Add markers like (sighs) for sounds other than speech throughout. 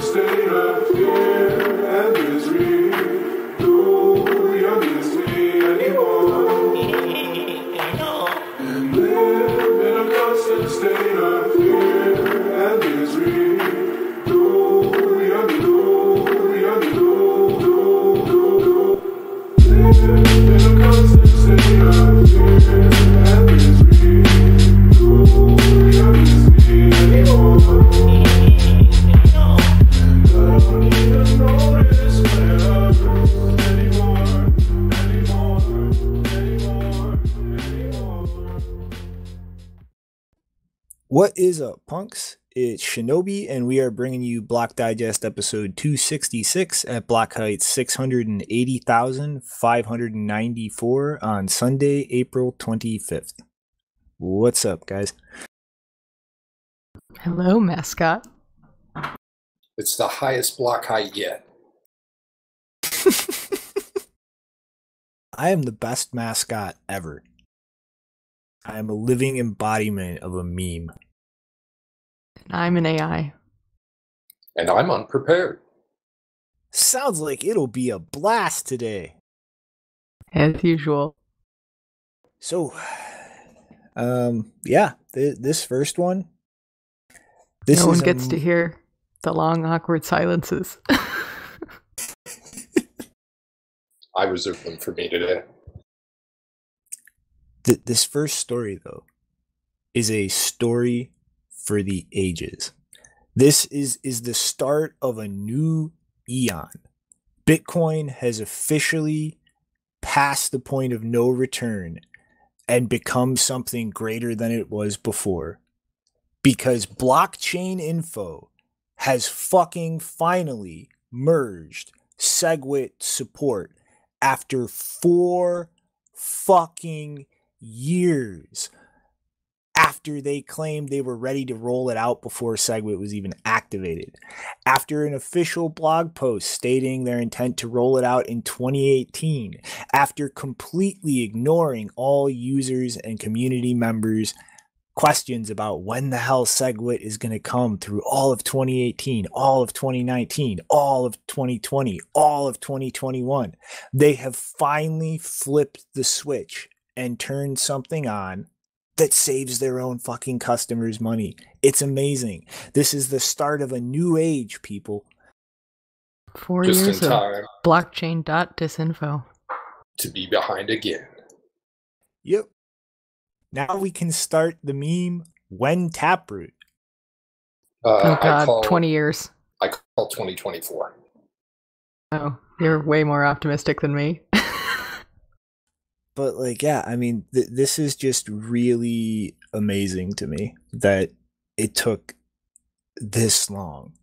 state of fear What is up, punks? It's Shinobi, and we are bringing you Block Digest episode 266 at block height 680,594 on Sunday, April 25th. What's up, guys? Hello, mascot. It's the highest block height yet. (laughs) I am the best mascot ever. I am a living embodiment of a meme. I'm an AI. And I'm unprepared. Sounds like it'll be a blast today. As usual. So, um, yeah, th- this first one. This no one is a gets to hear the long, awkward silences. (laughs) I reserve them for me today. th- this first story though is a story for the ages. This is is the start of a new eon. Bitcoin has officially passed the point of no return and become something greater than it was before. Because blockchain info has fucking finally merged SegWit support after four fucking years after they claimed they were ready to roll it out before SegWit was even activated. After an official blog post stating their intent to roll it out in 2018, after completely ignoring all users and community members' questions about when the hell SegWit is going to come through all of 2018, all of 2019, all of 2020, all of 2021. They have finally flipped the switch and turned something on that saves their own fucking customers money. It's amazing. This is the start of a new age, people. Four Just in years of time blockchain dot disinfo. to be behind again. Yep. Now we can start the meme when Taproot. Uh, Oh god, call, 20 years. I call 2024. Oh, you're way more optimistic than me. (laughs) But like, yeah, I mean, th- this is just really amazing to me that it took this long.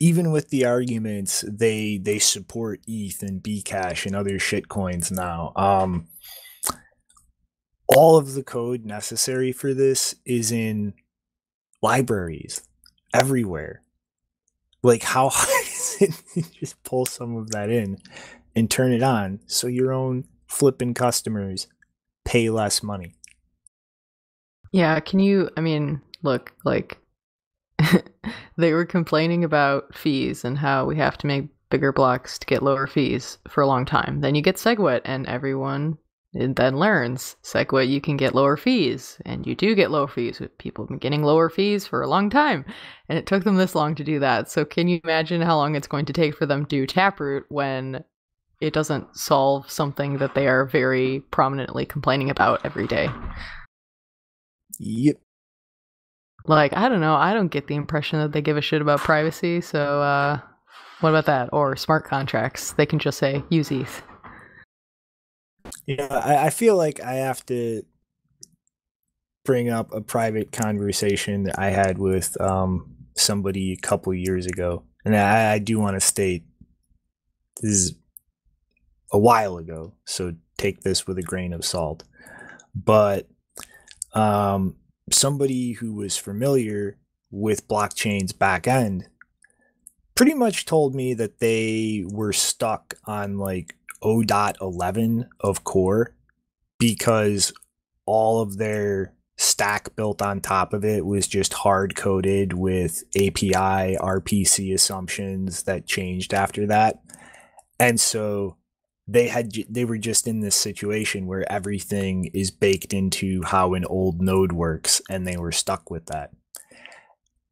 Even with the arguments, they they support ETH and Bcash and other shit coins now. Um, all of the code necessary for this is in libraries everywhere. Like, how hard is it just pull some of that in and turn it on so your own flipping customers pay less money? yeah, can you I mean, look, like (laughs) they were complaining about fees and how we have to make bigger blocks to get lower fees for a long time. Then you get SegWit and everyone then learns SegWit you can get lower fees and you do get lower fees. People have been getting lower fees for a long time and it took them this long to do that. So can you imagine how long it's going to take for them to do Taproot when it doesn't solve something that they are very prominently complaining about every day? Yep. Like, I don't know. I don't get the impression that they give a shit about privacy. So, uh, what about that? Or smart contracts. They can just say, use ETH. Yeah, I, I feel like I have to bring up a private conversation that I had with um, somebody a couple years ago, and I, I do want to state this is a while ago, so take this with a grain of salt. But um, somebody who was familiar with blockchain's back end pretty much told me that they were stuck on like 0.11 of core because all of their stack built on top of it was just hard coded with API RPC assumptions that changed after that. And so they had they were just in this situation where everything is baked into how an old node works and they were stuck with that.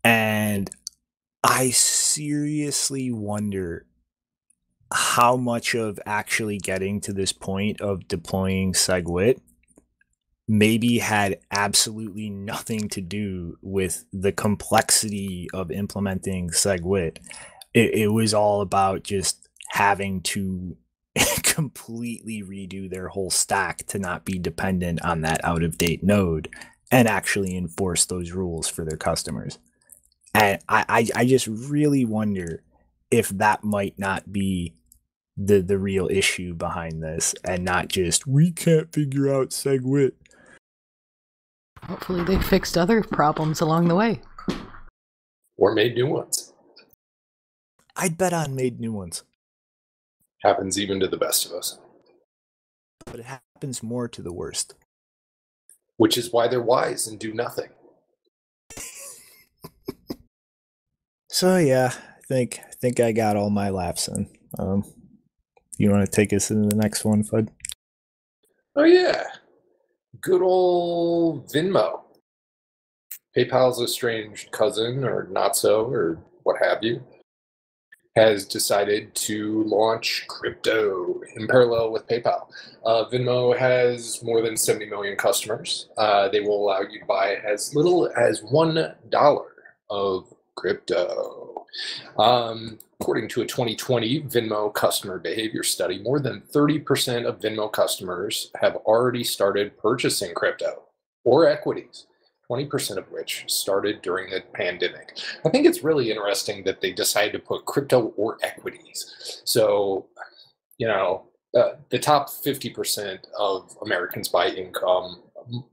And I seriously wonder how much of actually getting to this point of deploying SegWit maybe had absolutely nothing to do with the complexity of implementing SegWit. It, it was all about just having to (laughs) completely redo their whole stack to not be dependent on that out of date node and actually enforce those rules for their customers. And I, I, I just really wonder if that might not be the the real issue behind this and not just we can't figure out SegWit. Hopefully, they fixed other problems along the way. Or made new ones. I'd bet on made new ones, Happens even to the best of us. but it happens more to the worst. Which is why they're wise and do nothing. (laughs) So yeah, I think I think I got all my laps in. Um, you want to take us into the next one, Fud? Oh yeah. Good old Venmo. PayPal's estranged cousin or not so or what have you has decided to launch crypto in parallel with PayPal. Uh, Venmo has more than 70 million customers. Uh, they will allow you to buy as little as $1 of crypto. Um, according to a 2020 Venmo customer behavior study, more than 30% of Venmo customers have already started purchasing crypto or equities. 20% of which started during the pandemic. I think it's really interesting that they decided to put crypto or equities. So, you know, uh, the top 50% of Americans by income,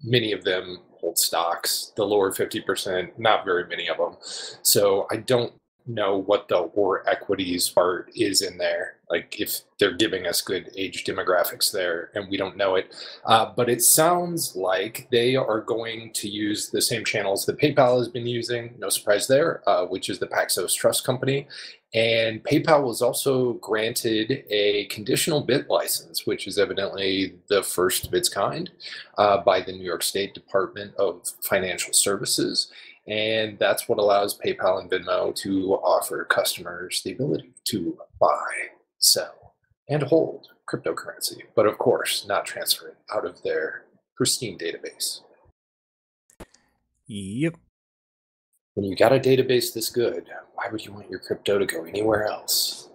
many of them hold stocks. The lower 50%, not very many of them. So I don't know what the or equities part is in there. Like if they're giving us good age demographics there and we don't know it. Uh, but it sounds like they are going to use the same channels that PayPal has been using. No surprise there, uh, which is the Paxos Trust Company. And PayPal was also granted a conditional BitLicense, which is evidently the first of its kind uh, by the New York State Department of Financial Services. And that's what allows PayPal and Venmo to offer customers the ability to buy, sell, and hold cryptocurrency, but of course, not transfer it out of their pristine database. Yep. When you got a database this good, why would you want your crypto to go anywhere else?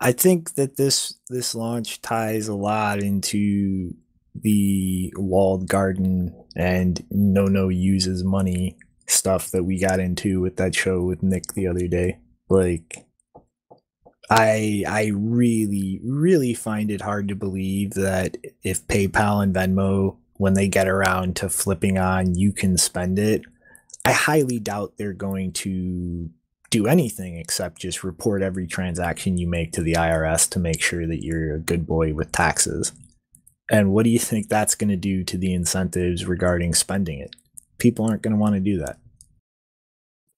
I think that this this launch ties a lot into the walled garden and no no uses money stuff that we got into with that show with Nick the other day. Like I I really really find it hard to believe that if PayPal and Venmo when they get around to flipping on you can spend it, I highly doubt they're going to do anything except just report every transaction you make to the IRS to make sure that you're a good boy with taxes. And what do you think that's going to do to the incentives regarding spending it? People aren't going to want to do that.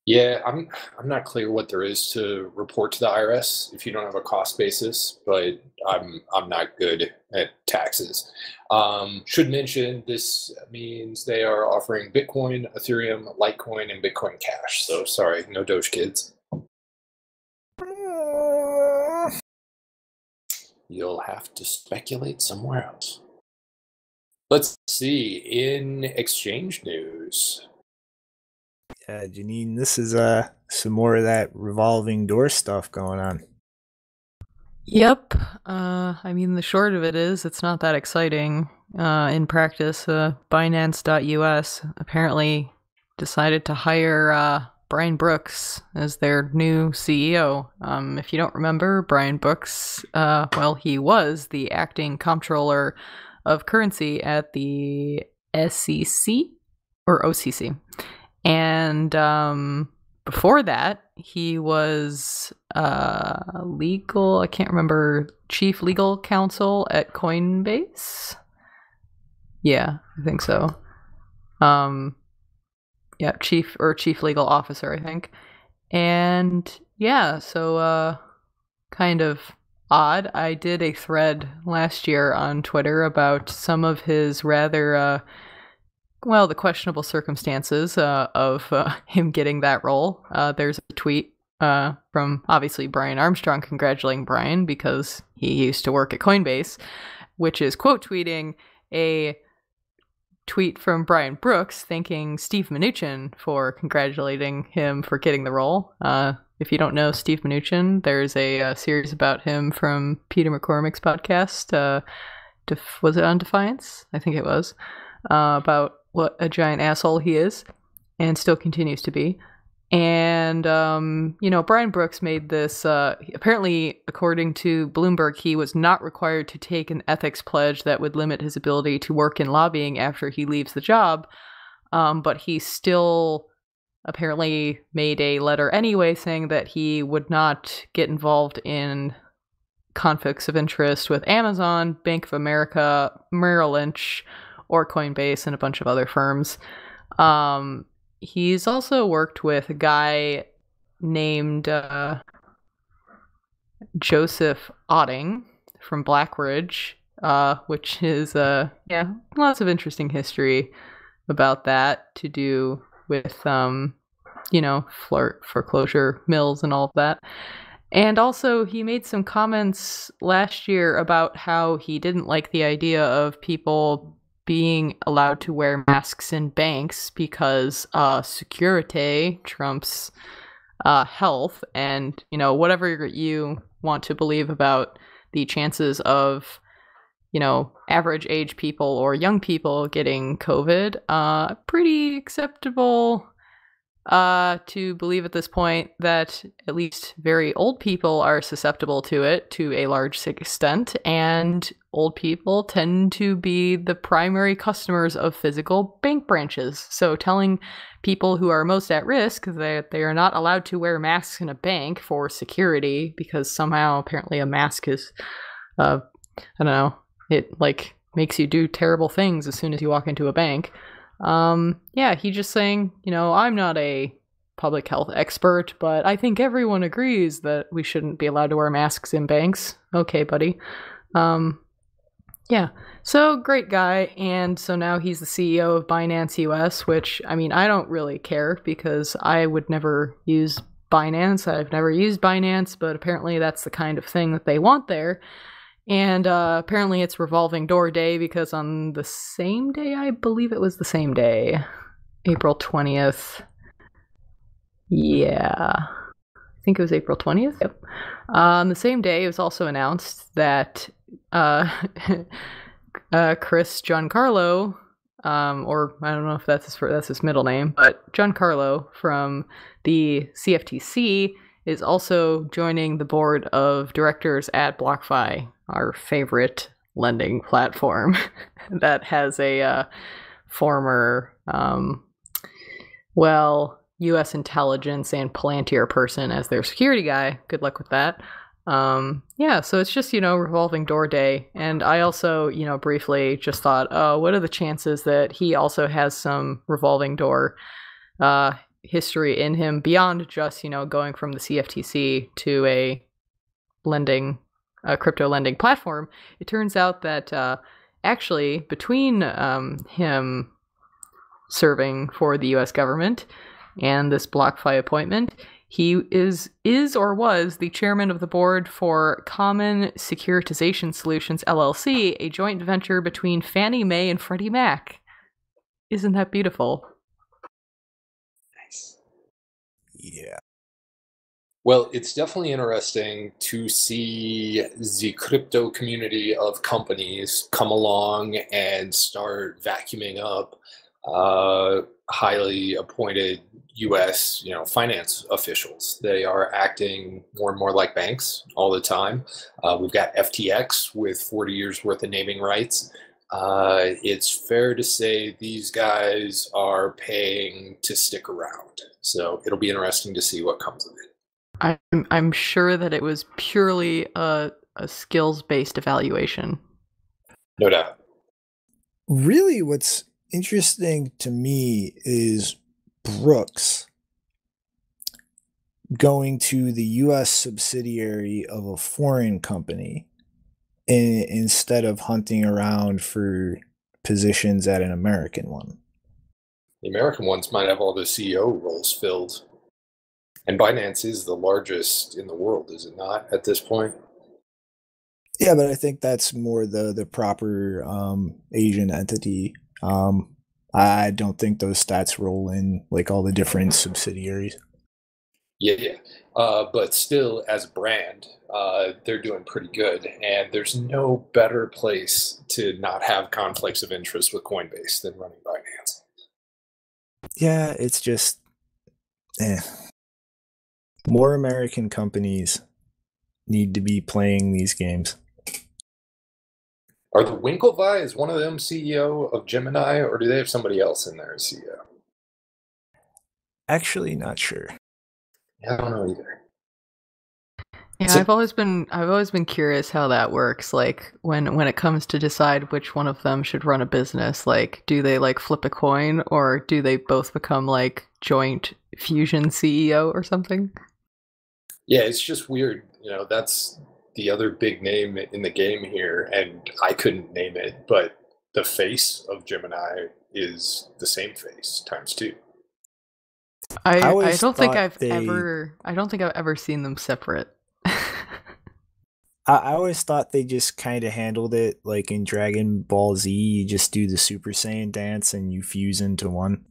Yeah, I'm I'm not clear what there is to report to the IRS if you don't have a cost basis, but I'm I'm not good at taxes. Um, should mention this means they are offering Bitcoin, Ethereum, Litecoin, and Bitcoin Cash. So sorry, no Doge kids. You'll have to speculate somewhere else. Let's see. In exchange news, Yeah, Janine, this is uh some more of that revolving door stuff going on. Yep. Uh, I mean, the short of it is, it's not that exciting. Uh, in practice, uh, Binance.us apparently decided to hire uh, Brian Brooks as their new CEO. Um, if you don't remember, Brian Brooks, uh, well, he was the acting comptroller of currency at the SEC or OCC. And um, before that, he was uh, legal, I can't remember, chief legal counsel at Coinbase. Yeah, I think so. Um, yeah, chief or chief legal officer, I think. And yeah, so uh, kind of odd. I did a thread last year on Twitter about some of his rather, uh, well, the questionable circumstances uh, of uh, (laughs) him getting that role. Uh, there's a tweet uh, from obviously Brian Armstrong congratulating Brian because he used to work at Coinbase, which is quote tweeting a tweet from Brian Brooks thanking Steve Mnuchin for congratulating him for getting the role. Uh, if you don't know Steve Mnuchin, there's a, a, series about him from Peter McCormack's podcast. Uh, Def- was it on Defiance? I think it was. Uh, about what a giant asshole he is and still continues to be. And, um, you know, Brian Brooks made this. Uh, apparently, according to Bloomberg, he was not required to take an ethics pledge that would limit his ability to work in lobbying after he leaves the job. Um, but he still apparently made a letter anyway saying that he would not get involved in conflicts of interest with Amazon, Bank of America, Merrill Lynch, or Coinbase, and a bunch of other firms. Um, he's also worked with a guy named uh, Joseph Otting from Blackridge, uh, which is uh, yeah, lots of interesting history about that to do with um, you know, flirt foreclosure mills and all of that. And also, he made some comments last year about how he didn't like the idea of people being allowed to wear masks in banks because uh, security trumps uh, health, and you know whatever you want to believe about the chances of you know average age people or young people getting COVID, uh, pretty acceptable uh, to believe at this point that at least very old people are susceptible to it to a large extent, and old people tend to be the primary customers of physical bank branches. So, telling people who are most at risk that they are not allowed to wear masks in a bank for security because somehow apparently a mask is, uh, I don't know, it like makes you do terrible things as soon as you walk into a bank. Um, yeah, he just saying, you know, I'm not a public health expert, but I think everyone agrees that we shouldn't be allowed to wear masks in banks. Okay, buddy. Um, yeah, so great guy, and so now he's the CEO of Binance US, which I mean, I don't really care because I would never use Binance. I've never used Binance, but apparently that's the kind of thing that they want there. And uh, apparently it's revolving door day because on the same day, I believe it was the same day, April 20th. Yeah. I think it was April 20th. Yep. Uh, on the same day, it was also announced that uh, (laughs) uh, Chris Giancarlo, um, or I don't know if that's his, that's his middle name, but Giancarlo from the CFTC is also joining the board of directors at BlockFi, our favorite lending platform (laughs) that has a uh, former, um, well, U.S. intelligence and Palantir person as their security guy. Good luck with that. Um, yeah, so it's just, you know, revolving door day. And I also, you know, briefly just thought, oh, what are the chances that he also has some revolving door uh, history in him beyond just, you know, going from the CFTC to a lending a crypto lending platform, it turns out that uh, actually between um, him serving for the U.S. government and this BlockFi appointment, he is is or was the chairman of the board for Common Securitization Solutions LLC, a joint venture between Fannie Mae and Freddie Mac. Isn't that beautiful? Nice. Yeah. Well, it's definitely interesting to see the crypto community of companies come along and start vacuuming up uh, highly appointed U.S. you know finance officials. They are acting more and more like banks all the time. Uh, we've got FTX with 40 years worth of naming rights. Uh, it's fair to say these guys are paying to stick around. So it'll be interesting to see what comes of it. I'm I'm sure that it was purely a, a skills based evaluation. No doubt. Really, what's interesting to me is Brooks going to the US subsidiary of a foreign company in, instead of hunting around for positions at an American one. The American ones might have all the CEO roles filled. And Binance is the largest in the world, is it not, at this point? Yeah, but I think that's more the the proper um, Asian entity. Um, I don't think those stats roll in like all the different subsidiaries. Yeah, yeah. Uh, but still, as a brand, uh, they're doing pretty good. And there's no better place to not have conflicts of interest with Coinbase than running Binance. Yeah, it's just eh. More American companies need to be playing these games. Are the Winklevi, is one of them CEO of Gemini, or do they have somebody else in there as CEO? Actually, not sure. Yeah, I don't know either. Yeah, So- I've always been I've always been curious how that works. Like when when it comes to decide which one of them should run a business, like do they like flip a coin or do they both become like joint fusion CEO or something? Yeah, it's just weird. You know, that's the other big name in the game here, and I couldn't name it, but the face of Gemini is the same face times two. I I I, don't think I've they- ever I don't think I've ever seen them separate. I, I always thought they just kind of handled it like in Dragon Ball Z. You just do the Super Saiyan dance and you fuse into one.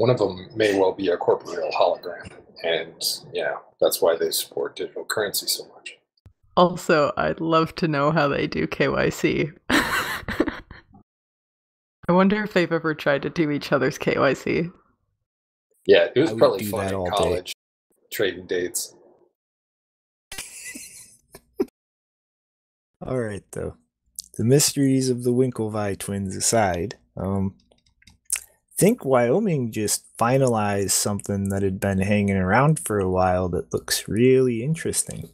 One of them may well be a corporeal hologram, and yeah, that's why they support digital currency so much. also, I'd love to know how they do KYC. (laughs) I wonder if they've ever tried to do each other's KYC. Yeah, it was I probably fun in all day. college, trading dates. (laughs) All right, though. The mysteries of the Winklevi twins aside, um, think Wyoming just finalized something that had been hanging around for a while that looks really interesting.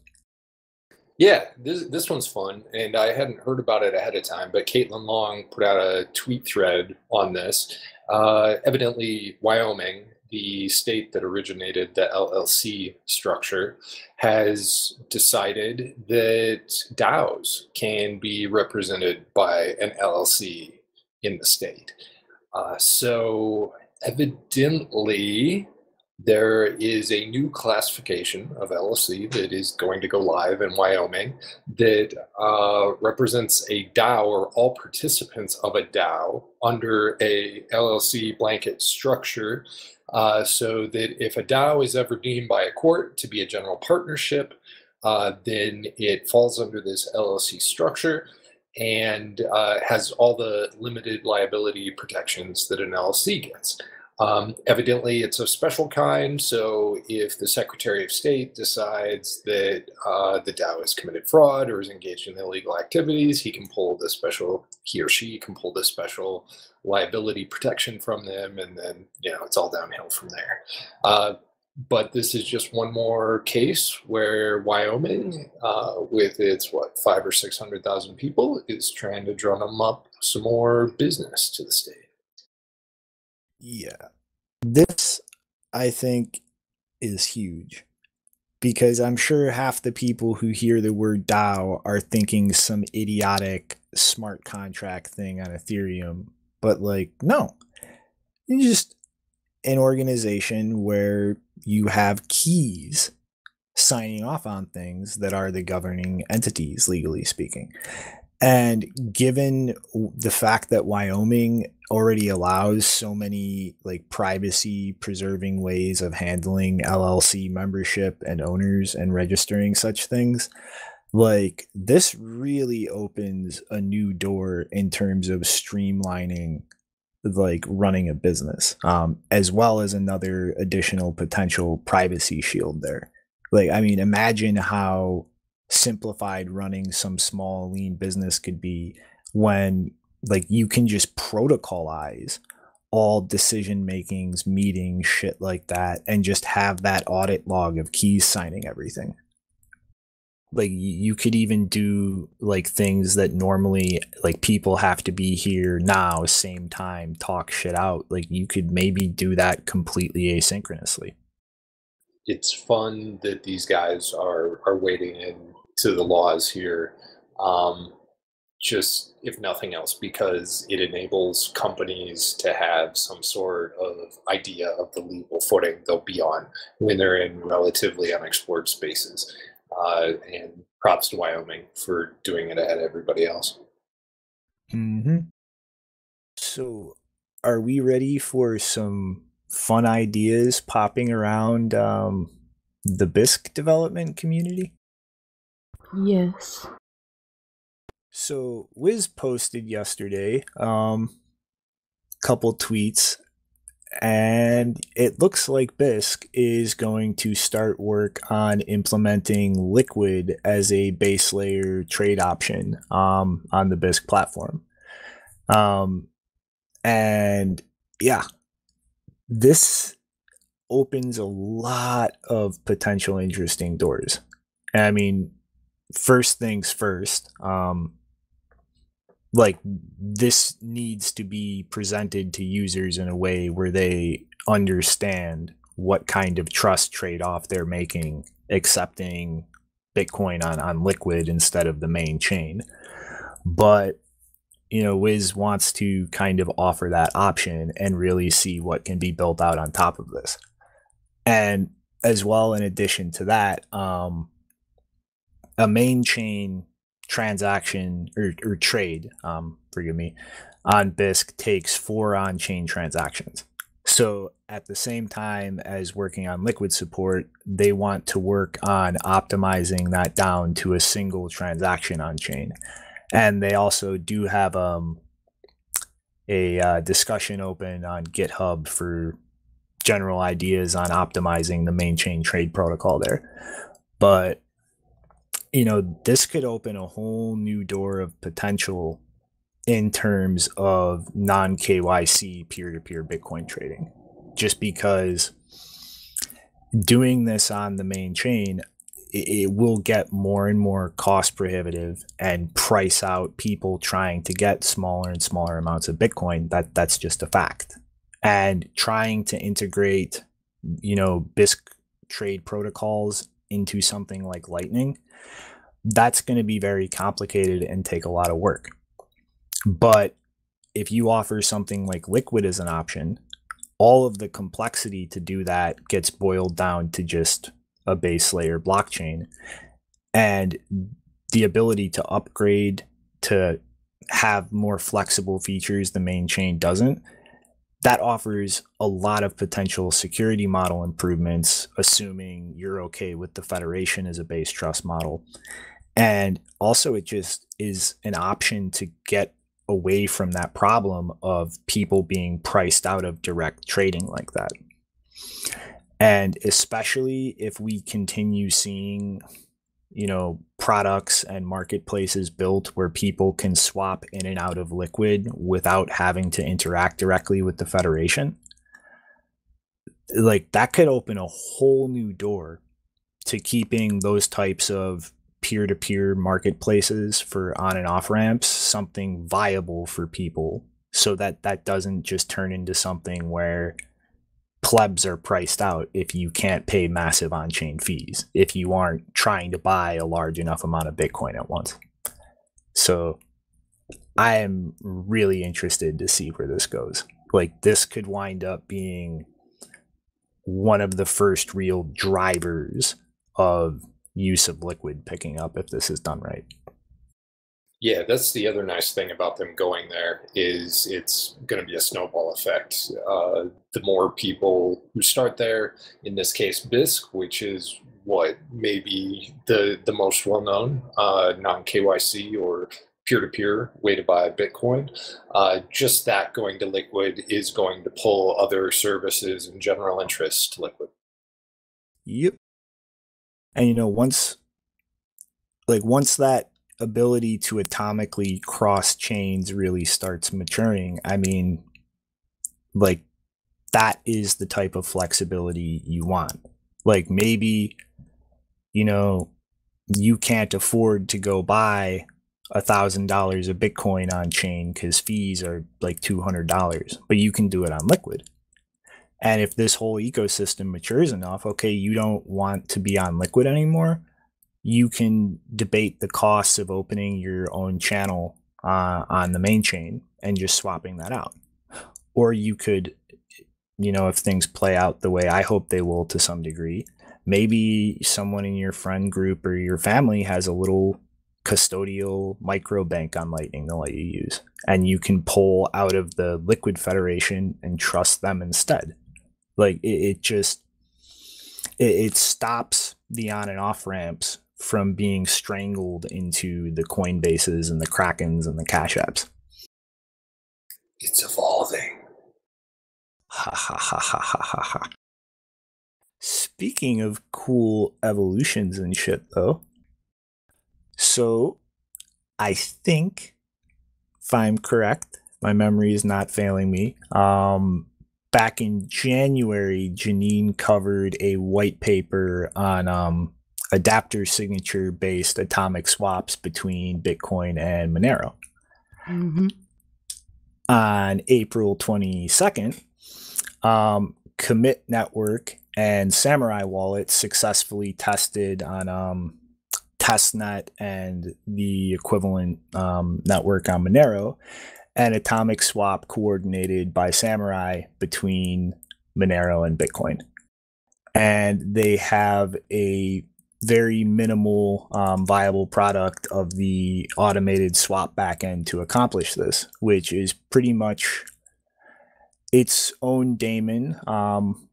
Yeah, this this one's fun, and I hadn't heard about it ahead of time. But Caitlin Long put out a tweet thread on this. Uh, evidently, Wyoming, the state that originated the LLC structure, has decided that DAOs can be represented by an LLC in the state. Uh, so, evidently, there is a new classification of LLC that is going to go live in Wyoming that uh, represents a DAO or all participants of a DAO under a LLC blanket structure. Uh, so that if a DAO is ever deemed by a court to be a general partnership, uh, then it falls under this LLC structure and uh, has all the limited liability protections that an LLC gets. Um, evidently, it's a special kind. So, if the Secretary of State decides that uh, the DAO has committed fraud or is engaged in illegal activities, he can pull the special, he or she can pull the special liability protection from them, and then you know it's all downhill from there. Uh, but this is just one more case where Wyoming, uh, with its what five or six hundred thousand people, is trying to drum up some more business to the state. Yeah. This, I think, is huge because I'm sure half the people who hear the word DAO are thinking some idiotic smart contract thing on Ethereum. But, like, no, it's just an organization where you have keys signing off on things that are the governing entities, legally speaking. And given the fact that Wyoming already allows so many like privacy preserving ways of handling LLC membership and owners and registering such things, like this really opens a new door in terms of streamlining like running a business um, as well as another additional potential privacy shield there. Like i mean imagine how simplified running some small lean business could be when like you can just protocolize all decision makings meetings shit like that and just have that audit log of keys signing everything like you could even do like things that normally like people have to be here now same time talk shit out like you could maybe do that completely asynchronously it's fun that these guys are are wading into the laws here. Um, just if nothing else, because it enables companies to have some sort of idea of the legal footing they'll be on when they're in relatively unexplored spaces. Uh, and props to Wyoming for doing it ahead of everybody else. mm-hmm. so are we ready for some fun ideas popping around um, the Bisq development community Yes. So Wiz posted yesterday um a couple tweets and it looks like Bisq is going to start work on implementing Liquid as a base layer trade option um, on the Bisq platform. Um, and yeah, this opens a lot of potential interesting doors. I mean, first things first, um, like this needs to be presented to users in a way where they understand what kind of trust trade-off they're making accepting bitcoin on, on liquid instead of the main chain. But you know wiz wants to kind of offer that option and really see what can be built out on top of this. And as well in addition to that um, a main chain transaction or, or trade, um, forgive me, on Bisq takes four on chain transactions. So at the same time as working on liquid support, they want to work on optimizing that down to a single transaction on chain. And they also do have um, a uh, discussion open on GitHub for general ideas on optimizing the main chain trade protocol there. But you know, this could open a whole new door of potential in terms of non KYC peer to peer Bitcoin trading. Just because doing this on the main chain, it, will get more and more cost prohibitive and price out people trying to get smaller and smaller amounts of Bitcoin. That that's just a fact. And trying to integrate, you know, Bisq trade protocols into something like Lightning that's going to be very complicated and take a lot of work. But if you offer something like liquid as an option, all of the complexity to do that gets boiled down to just a base layer blockchain. And the ability to upgrade to have more flexible features the main chain doesn't, that offers a lot of potential security model improvements, assuming you're okay with the federation as a base trust model. And also it just is an option to get away from that problem of people being priced out of direct trading like that. And especially if we continue seeing you know products and marketplaces built where people can swap in and out of liquid without having to interact directly with the federation like that could open a whole new door to keeping those types of peer-to-peer marketplaces for on and off ramps something viable for people so that that doesn't just turn into something where plebs are priced out if you can't pay massive on-chain fees if you aren't trying to buy a large enough amount of bitcoin at once so i am really interested to see where this goes like this could wind up being one of the first real drivers of use of liquid picking up if this is done right. Yeah, that's the other nice thing about them going there is it's going to be a snowball effect. Uh, the more people who start there, in this case, Bisq, which is what maybe the the most well known uh, non KYC or peer to peer way to buy Bitcoin. Uh, just that going to Liquid is going to pull other services and general interest to Liquid. Yep and you know once like once that ability to atomically cross chains really starts maturing i mean like that is the type of flexibility you want like maybe you know you can't afford to go buy a thousand dollars of Bitcoin on chain because fees are like two hundred dollars, but you can do it on Liquid. And if this whole ecosystem matures enough, okay, you don't want to be on Liquid anymore, you can debate the costs of opening your own channel uh, on the main chain and just swapping that out. Or you could, you know, if things play out the way I hope they will to some degree, maybe someone in your friend group or your family has a little custodial micro bank on Lightning they'll let you use. And you can pull out of the Liquid Federation and trust them instead. Like it, it just it, it stops the on and off ramps from being strangled into the Coinbases and the Krakens and the Cash Apps. It's evolving. Ha ha ha ha ha ha ha. Speaking of cool evolutions and shit, though, so I think, if I'm correct, my memory is not failing me. Um, back in January, Janine covered a white paper on um, adapter signature based atomic swaps between Bitcoin and Monero. Mm-hmm. On April 22nd, um, Comit Network and Samourai Wallet successfully tested on um, testnet and the equivalent um, network on Monero, an atomic swap coordinated by Samourai between Monero and Bitcoin. And they have a very minimal um, viable product of the automated swap backend to accomplish this, which is pretty much its own daemon um,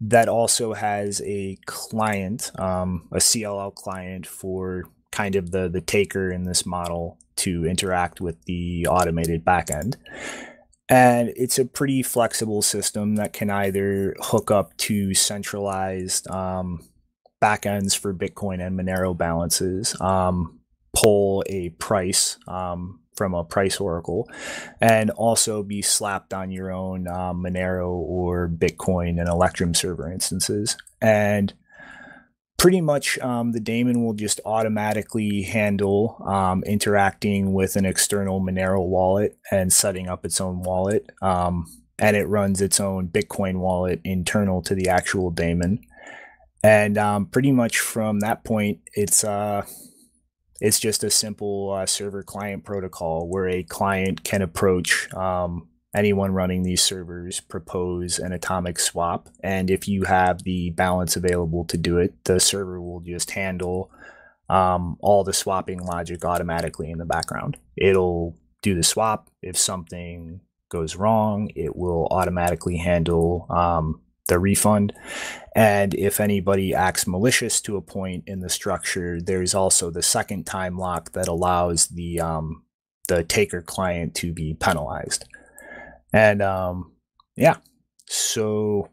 that also has a client, um, a CLI client for kind of the the taker in this model to interact with the automated backend. And it's a pretty flexible system that can either hook up to centralized um, backends for Bitcoin and Monero balances, um, pull a price um, from a price oracle, and also be slapped on your own um, Monero or Bitcoin and Electrum server instances. And pretty much um, the daemon will just automatically handle um, interacting with an external Monero wallet and setting up its own wallet. Um, and it runs its own Bitcoin wallet internal to the actual daemon and um, pretty much from that point it's uh it's just a simple uh, server client protocol where a client can approach um, anyone running these servers propose an atomic swap. And if you have the balance available to do it the server will just handle um, all the swapping logic automatically in the background. It'll do the swap. If something goes wrong it will automatically handle the refund. And if anybody acts malicious to a point in the structure, there's also the second time lock that allows the um, the taker client to be penalized. And um, yeah, so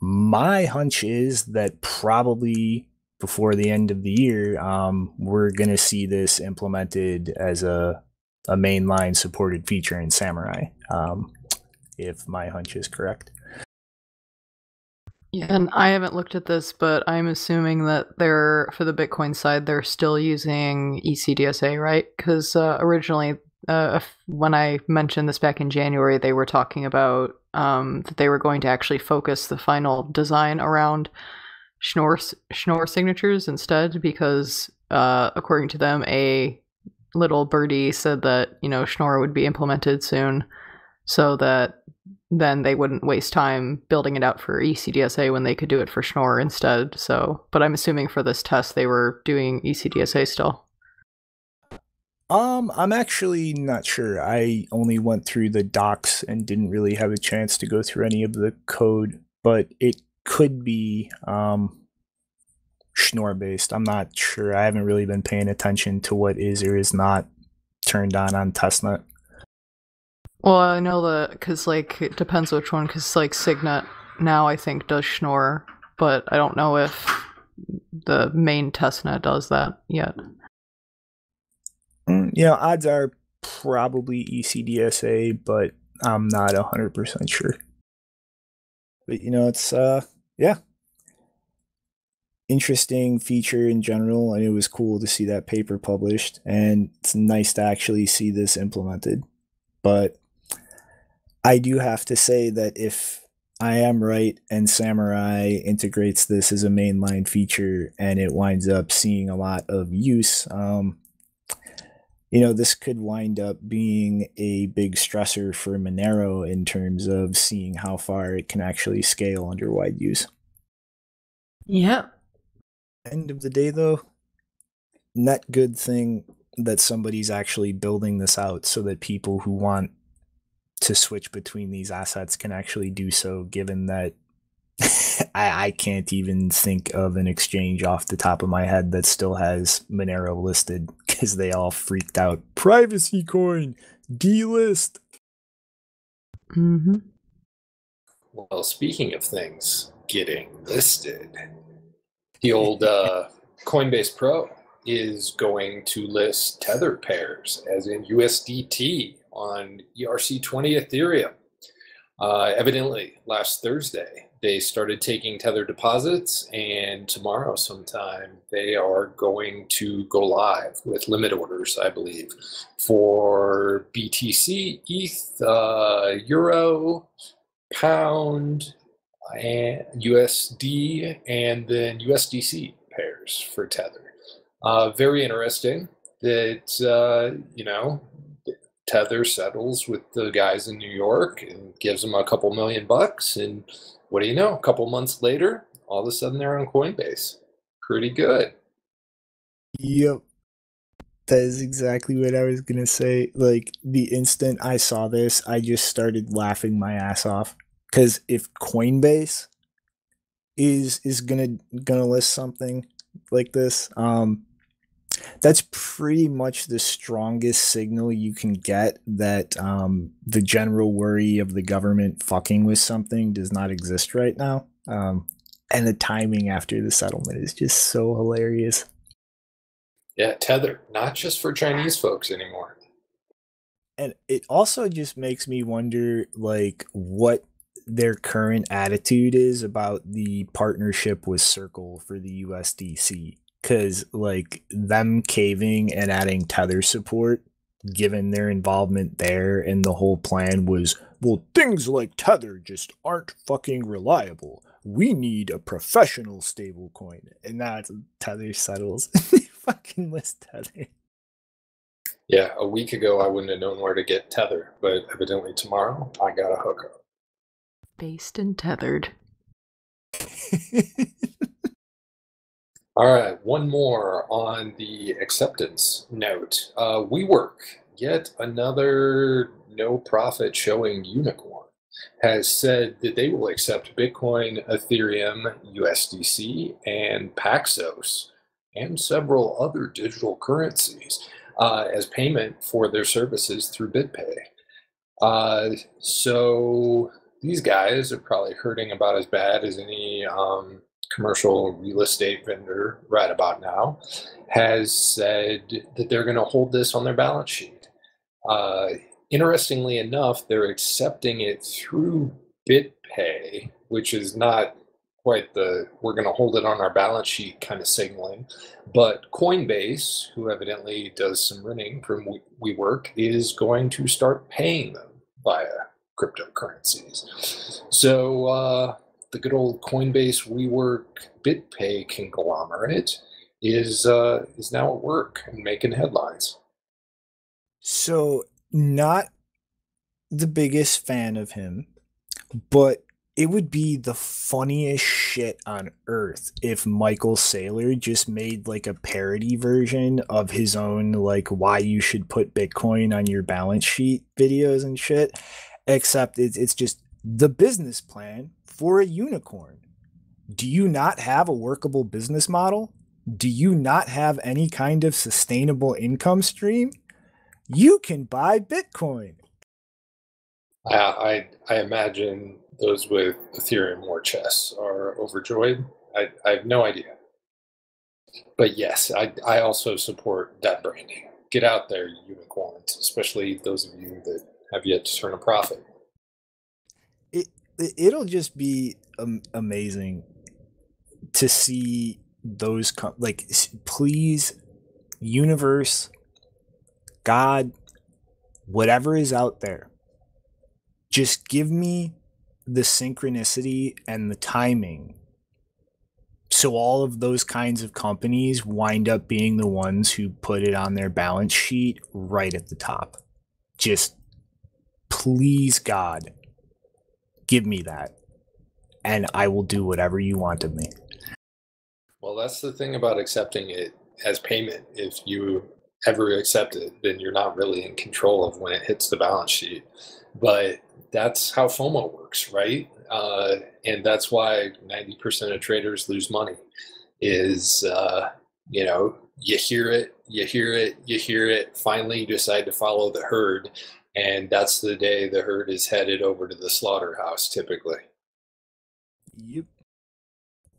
my hunch is that probably before the end of the year, um, we're going to see this implemented as a, a mainline supported feature in Samourai, um, if my hunch is correct. Yeah, and I haven't looked at this, but I'm assuming that they're for the Bitcoin side, they're still using ECDSA, right? Because uh, originally, uh, when I mentioned this back in January, they were talking about um, that they were going to actually focus the final design around Schnorr Schnorr signatures instead, because uh, according to them, a little birdie said that you know Schnorr would be implemented soon, so that then they wouldn't waste time building it out for ECDSA when they could do it for Schnorr instead. So, but I'm assuming for this test they were doing ECDSA still. Um, I'm actually not sure. I only went through the docs and didn't really have a chance to go through any of the code, but it could be um Schnorr based. I'm not sure. I haven't really been paying attention to what is or is not turned on on testnet. Well, I know that because like it depends which one. Because like Signet now I think does Schnorr, but I don't know if the main testnet does that yet. Mm, you know, odds are probably ECDSA, but I'm not hundred percent sure. But you know, it's uh, yeah. interesting feature in general, and it was cool to see that paper published, and it's nice to actually see this implemented. But I do have to say that if I am right and Samourai integrates this as a mainline feature and it winds up seeing a lot of use, um, you know, this could wind up being a big stressor for Monero in terms of seeing how far it can actually scale under wide use. Yeah. End of the day, though, net good thing that somebody's actually building this out so that people who want to switch between these assets can actually do so, given that (laughs) I, I can't even think of an exchange off the top of my head that still has Monero listed because they all freaked out. Privacy coin, delist. Mm-hmm. Well, speaking of things getting listed, the old uh, (laughs) Coinbase Pro is going to list tether pairs, as in USDT, on ERC20 Ethereum. Uh, evidently, last Thursday, they started taking tether deposits, and tomorrow, sometime, they are going to go live with limit orders, I believe, for BTC, ETH, uh, Euro, Pound, and USD, and then USDC pairs for tether. Uh, very interesting that, uh, you know, Tether settles with the guys in New York and gives them a couple million bucks. And what do you know? A couple months later, all of a sudden they're on Coinbase. Pretty good. Yep. That is exactly what I was gonna say. Like the instant I saw this, I just started laughing my ass off. Cause if Coinbase is is gonna gonna list something like this, um, that's pretty much the strongest signal you can get that um, the general worry of the government fucking with something does not exist right now. Um, and the timing after the settlement is just so hilarious. Yeah, Tether, not just for Chinese folks anymore. And it also just makes me wonder, like, what their current attitude is about the partnership with Circle for the USDC because like them caving and adding tether support given their involvement there and the whole plan was well things like tether just aren't fucking reliable we need a professional stable coin and that tether settles (laughs) fucking list tether Yeah, a week ago I wouldn't have known where to get Tether, but evidently tomorrow I got a hookup. Based and tethered. (laughs) All right, one more on the acceptance note. Uh, WeWork, yet another no profit showing unicorn, has said that they will accept Bitcoin, Ethereum, USDC, and Paxos, and several other digital currencies uh, as payment for their services through BitPay. Uh, so these guys are probably hurting about as bad as any um, commercial real estate vendor right about now has said that they're going to hold this on their balance sheet. Uh, interestingly enough, they're accepting it through BitPay, which is not quite the we're going to hold it on our balance sheet kind of signaling. But Coinbase, who evidently does some renting from We- WeWork, is going to start paying them via cryptocurrencies. So uh, the good old Coinbase, WeWork, BitPay conglomerate is uh, is now at work and making headlines. So, not the biggest fan of him, but it would be the funniest shit on earth if Michael Saylor just made like a parody version of his own like why you should put Bitcoin on your balance sheet videos and shit. Except it's it's just the business plan for a unicorn. Do you not have a workable business model? Do you not have any kind of sustainable income stream? You can buy Bitcoin. I, I imagine those with Ethereum war chests are overjoyed. I, I have no idea. But yes, I, I also support that branding. Get out there, unicorns, especially those of you that have yet to turn a profit. It, it- it'll just be amazing to see those com- like please universe god whatever is out there just give me the synchronicity and the timing so all of those kinds of companies wind up being the ones who put it on their balance sheet right at the top. Just please god give me that and i will do whatever you want of me Well, that's the thing about accepting it as payment. If you ever accept it, then you're not really in control of when it hits the balance sheet. But that's how FOMO works, right? Uh, and that's why 90% of traders lose money. Is uh, you know you hear it, you hear it, you hear it. Finally, you decide to follow the herd, and that's the day the herd is headed over to the slaughterhouse. Typically. Yep.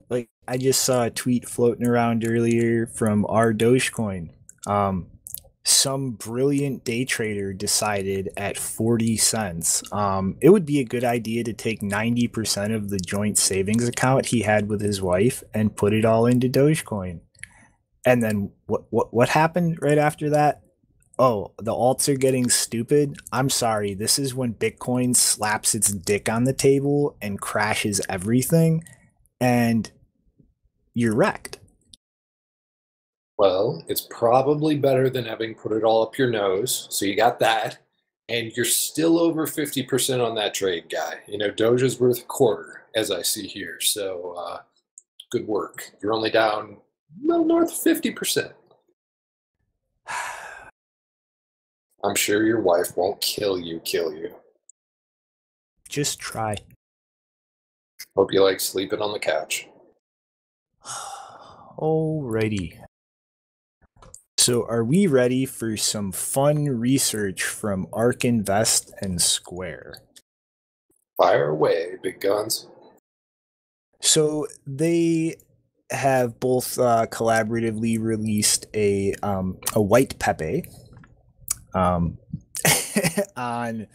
Like I just saw a tweet floating around earlier from our Dogecoin. Um, some brilliant day trader decided at 40 cents, um, it would be a good idea to take 90% of the joint savings account he had with his wife and put it all into Dogecoin. And then what what what happened right after that? Oh, the alts are getting stupid. I'm sorry. This is when Bitcoin slaps its dick on the table and crashes everything and you're wrecked. Well, it's probably better than having put it all up your nose. So you got that. And you're still over 50% on that trade, guy. You know, Doge's worth a quarter, as I see here. So uh, good work. You're only down well north of 50%. I'm sure your wife won't kill you, kill you. Just try. Hope you like sleeping on the couch. (sighs) Alrighty. So, are we ready for some fun research from ARK Invest and Square? Fire away, big guns. So they have both uh, collaboratively released a um, a white pepe um, (laughs) on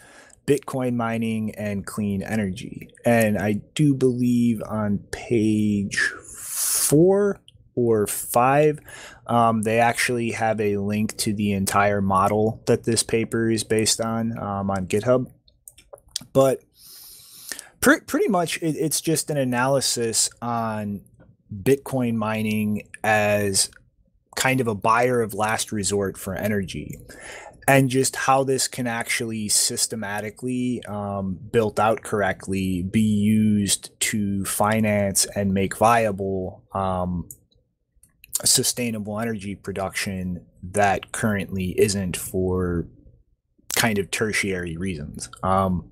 Bitcoin mining and clean energy, and I do believe on page four or five, um, they actually have a link to the entire model that this paper is based on um, on GitHub, but Pre- pretty much it, it's just an analysis on bitcoin mining as kind of a buyer of last resort for energy and just how this can actually systematically um, built out correctly be used to finance and make viable um, sustainable energy production that currently isn't for kind of tertiary reasons. Um,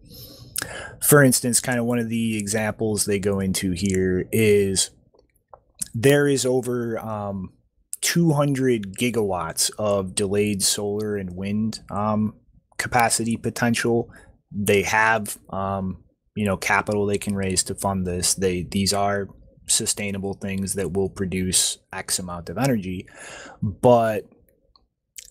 for instance, kind of one of the examples they go into here is there is over um, 200 gigawatts of delayed solar and wind um, capacity potential. They have, um, you know, capital they can raise to fund this. They these are sustainable things that will produce X amount of energy, but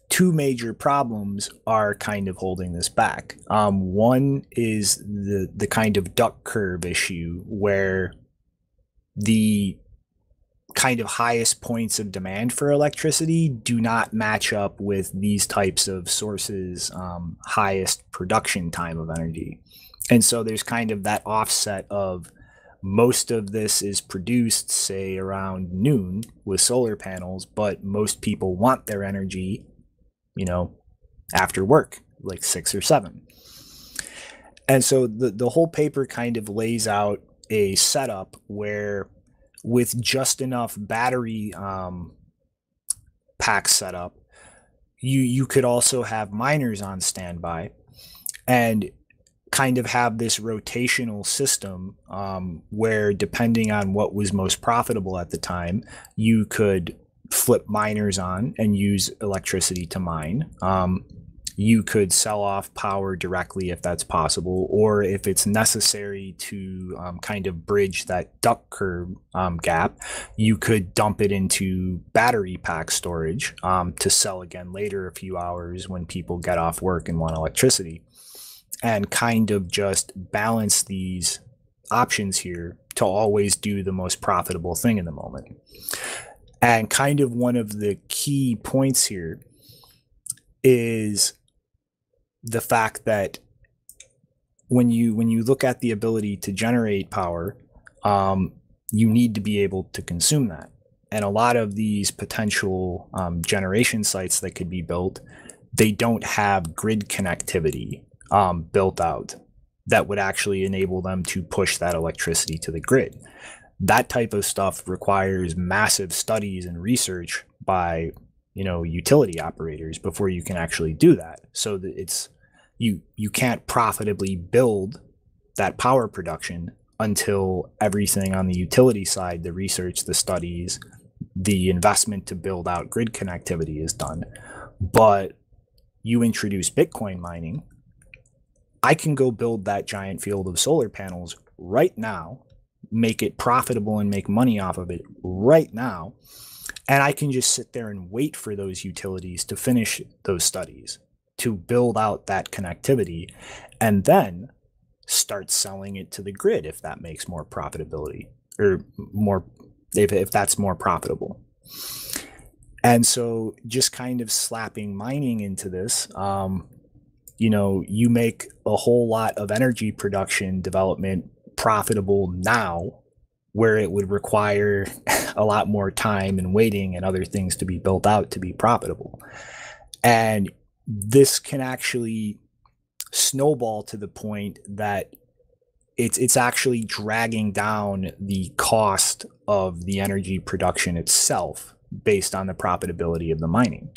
two major problems are kind of holding this back. Um, one is the the kind of duck curve issue where the kind of highest points of demand for electricity do not match up with these types of sources um, highest production time of energy and so there's kind of that offset of most of this is produced say around noon with solar panels but most people want their energy you know, after work, like six or seven. And so the, the whole paper kind of lays out a setup where, with just enough battery um, pack setup, you you could also have miners on standby, and kind of have this rotational system um, where, depending on what was most profitable at the time, you could flip miners on and use electricity to mine. Um, you could sell off power directly if that's possible, or if it's necessary to um, kind of bridge that duck curve um, gap, you could dump it into battery pack storage um, to sell again later a few hours when people get off work and want electricity, and kind of just balance these options here to always do the most profitable thing in the moment. And kind of one of the key points here is the fact that when you when you look at the ability to generate power, um, you need to be able to consume that. And a lot of these potential um, generation sites that could be built, they don't have grid connectivity um, built out that would actually enable them to push that electricity to the grid. That type of stuff requires massive studies and research by you know utility operators before you can actually do that. So that it's you you can't profitably build that power production until everything on the utility side, the research, the studies, the investment to build out grid connectivity is done. But you introduce Bitcoin mining, I can go build that giant field of solar panels right now, make it profitable and make money off of it right now. And I can just sit there and wait for those utilities to finish those studies, to build out that connectivity, and then start selling it to the grid if that makes more profitability or more if, if that's more profitable. And so just kind of slapping mining into this, um, you know, you make a whole lot of energy production development profitable now where it would require (laughs) a lot more time and waiting and other things to be built out to be profitable. And this can actually snowball to the point that it's it's actually dragging down the cost of the energy production itself based on the profitability of the mining.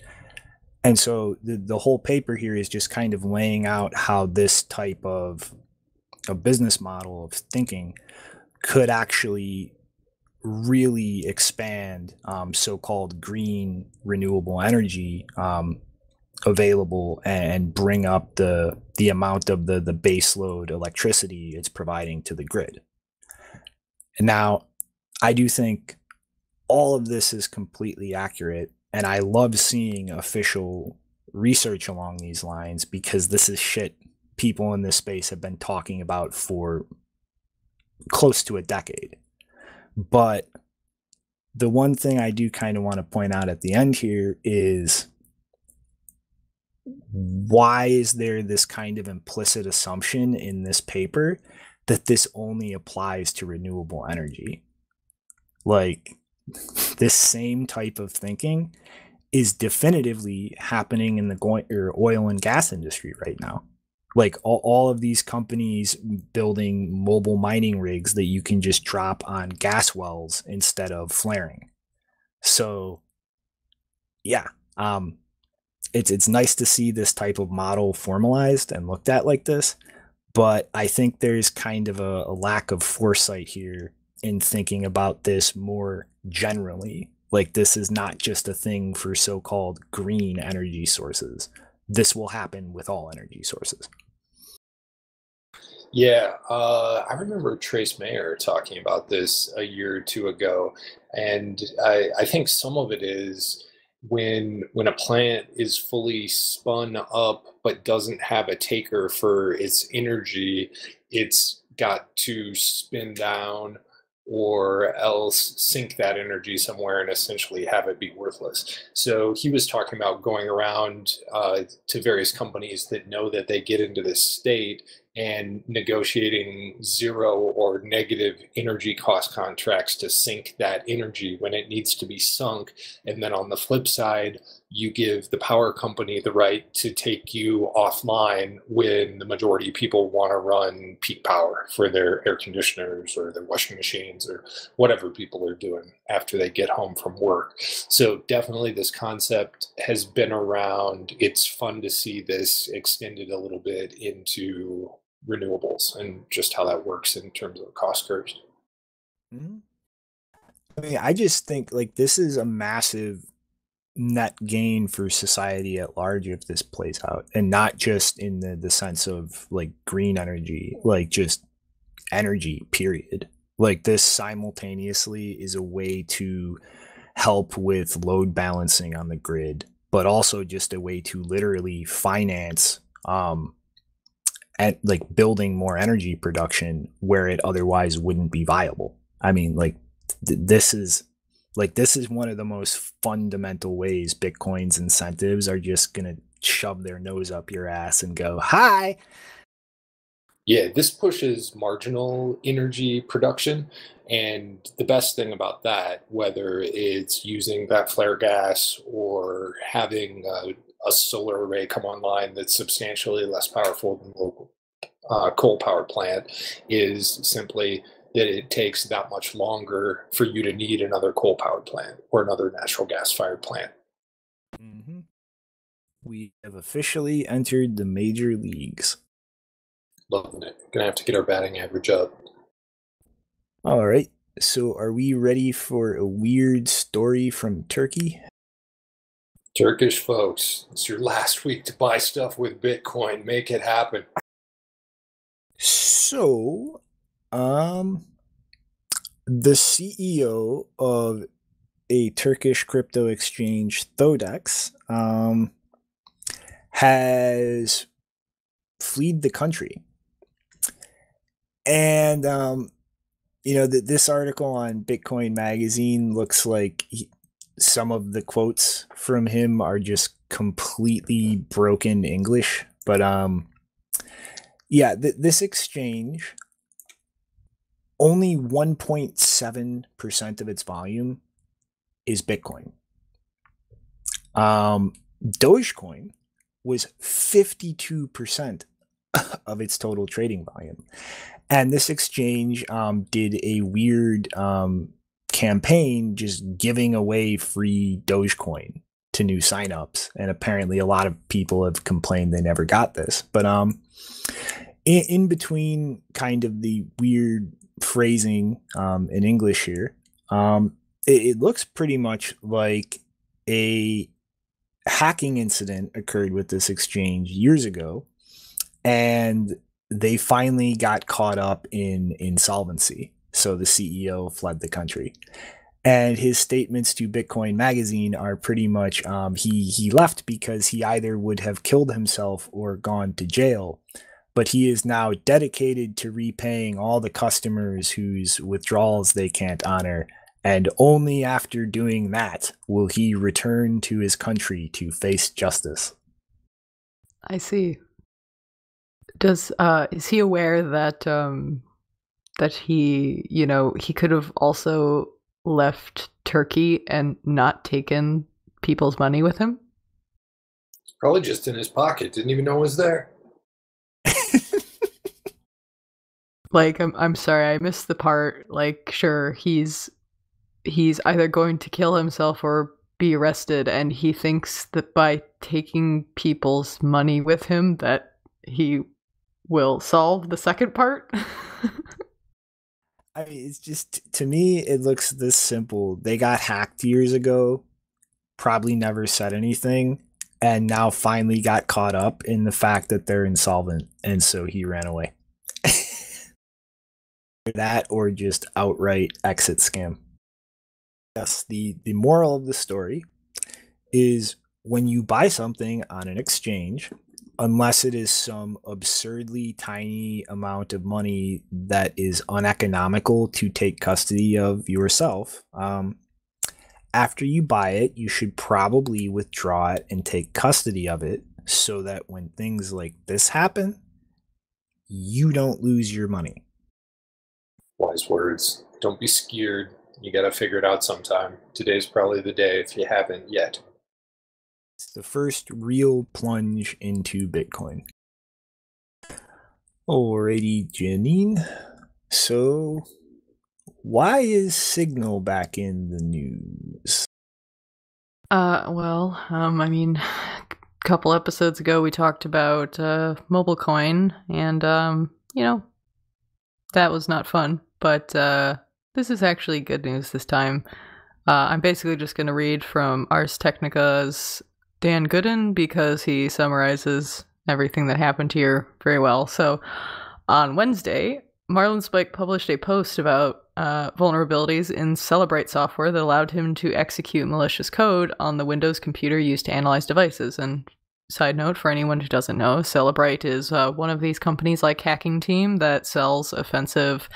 And so the, the whole paper here is just kind of laying out how this type of a business model of thinking could actually really expand um, so-called green renewable energy um, available and bring up the the amount of the the baseload electricity it's providing to the grid. And now, I do think all of this is completely accurate, and I love seeing official research along these lines because this is shit people in this space have been talking about for close to a decade. But the one thing I do kind of want to point out at the end here is why is there this kind of implicit assumption in this paper that this only applies to renewable energy? Like, this same type of thinking is definitively happening in the oil and gas industry right now. Like all, all of these companies building mobile mining rigs that you can just drop on gas wells instead of flaring. So, yeah, um, it's it's nice to see this type of model formalized and looked at like this but i think there's kind of a, a, lack of foresight here in thinking about this more generally. Like this is not just a thing for so-called green energy sources. This will happen with all energy sources yeah, uh, I remember Trace Mayer talking about this a year or two ago, and I, I think some of it is when when a plant is fully spun up but doesn't have a taker for its energy it's got to spin down or else sink that energy somewhere and essentially have it be worthless. So he was talking about going around uh, to various companies that know that they get into this state and negotiating zero or negative energy cost contracts to sink that energy when it needs to be sunk. And then on the flip side, you give the power company the right to take you offline when the majority of people want to run peak power for their air conditioners or their washing machines or whatever people are doing after they get home from work. So definitely this concept has been around. It's fun to see this extended a little bit into renewables and just how that works in terms of cost curves. Mm-hmm. I mean, I just think like this is a massive net gain for society at large if this plays out, and not just in the the sense of like green energy, like just energy. Period. Like this simultaneously is a way to help with load balancing on the grid, but also just a way to literally finance um, at like building more energy production where it otherwise wouldn't be viable. I mean, like th- this is Like this is one of the most fundamental ways Bitcoin's incentives are just gonna shove their nose up your ass and go, "Hi." Yeah, this pushes marginal energy production. And the best thing about that, whether it's using that flare gas or having a solar array come online that's substantially less powerful than local uh, coal power plant, is simply that it takes that much longer for you to need another coal powered plant or another natural gas fired plant. Mm-hmm. We have officially entered the major leagues. Loving it. Gonna have to get our batting average up. All right. So, are we ready for a weird story from Turkey? Turkish folks, it's your last week to buy stuff with Bitcoin. Make it happen. So, um, the CEO of a Turkish crypto exchange, Thodex, um, has fled the country. And, um, you know, that this article on Bitcoin Magazine looks like some of the quotes from him are just completely broken English. But, um, yeah, th- this exchange only 1.7% of its volume is Bitcoin. Um, Dogecoin was 52% of its total trading volume. And this exchange um, did a weird um, campaign just giving away free Dogecoin to new signups. And apparently, a lot of people have complained they never got this. But um, in, in between kind of the weird phrasing um, in English here, um, it, it looks pretty much like a hacking incident occurred with this exchange years ago, and they finally got caught up in insolvency. So the CEO fled the country. And his statements to Bitcoin Magazine are pretty much um, he he left because he either would have killed himself or gone to jail but he is now dedicated to repaying all the customers whose withdrawals they can't honor. And only after doing that will he return to his country to face justice. I see. Does uh is he aware that um that he, you know, he could have also left Turkey and not taken people's money with him? Probably just in his pocket. Didn't even know it was there. (laughs) like I'm I'm sorry, I missed the part. Like sure, he's he's either going to kill himself or be arrested and he thinks that by taking people's money with him that he will solve the second part. (laughs) I mean, it's just to me, it looks this simple. They got hacked years ago, probably never said anything, and now finally got caught up in the fact that they're insolvent, and so he ran away. (laughs) that or just outright exit scam. Yes, the the moral of the story is when you buy something on an exchange, unless it is some absurdly tiny amount of money that is uneconomical to take custody of yourself, um, after you buy it, you should probably withdraw it and take custody of it so that when things like this happen, you don't lose your money. Wise words. Don't be scared. You got to figure it out sometime. Today's probably the day if you haven't yet. It's the first real plunge into Bitcoin. Alrighty, Janine. So, why is Signal back in the news? Uh well, um I mean a couple episodes ago we talked about uh MobileCoin and um you know that was not fun, but uh this is actually good news this time. Uh, I'm basically just going to read from Ars Technica's Dan Goodin because he summarizes everything that happened here very well. So, on Wednesday, Marlinspike published a post about uh, vulnerabilities in Cellebrite software that allowed him to execute malicious code on the Windows computer used to analyze devices. And side note for anyone who doesn't know, Cellebrite is uh, one of these companies like Hacking Team that sells offensive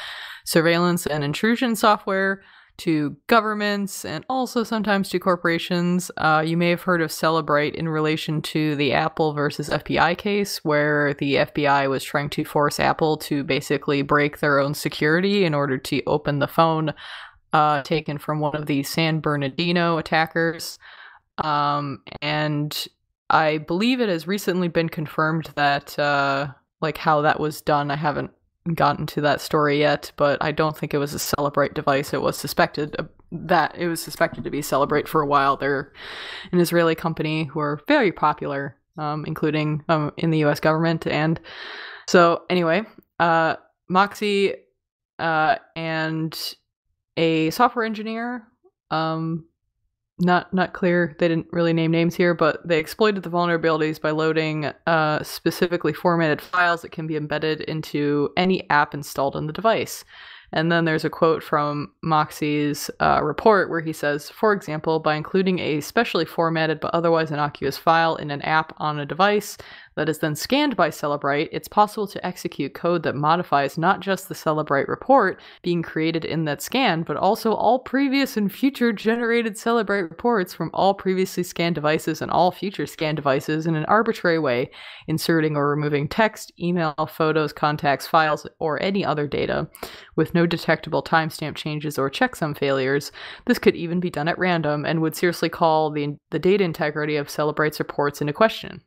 surveillance and intrusion software to governments and also sometimes to corporations. Uh, you may have heard of Cellebrite in relation to the Apple versus FBI case, where the FBI was trying to force Apple to basically break their own security in order to open the phone uh, taken from one of the San Bernardino attackers. Um, and I believe it has recently been confirmed that, uh, like, how that was done. I haven't gotten to that story yet, but I don't think it was a Cellebrite device. It was suspected uh, that it was suspected to be Cellebrite for a while. They're an Israeli company who are very popular, um, including um, in the U.S. government. And so, anyway, uh, Moxie uh, and a software engineer um, not not clear. They didn't really name names here, but they exploited the vulnerabilities by loading uh, specifically formatted files that can be embedded into any app installed on the device. And then there's a quote from Moxie's uh, report where he says, for example, by including a specially formatted but otherwise innocuous file in an app on a device, that is then scanned by Cellebrite, it's possible to execute code that modifies not just the Cellebrite report being created in that scan, but also all previous and future generated Cellebrite reports from all previously scanned devices and all future scanned devices in an arbitrary way, inserting or removing text, email, photos, contacts, files, or any other data, with no detectable timestamp changes or checksum failures. This could even be done at random and would seriously call the, the data integrity of Cellebrite's reports into question.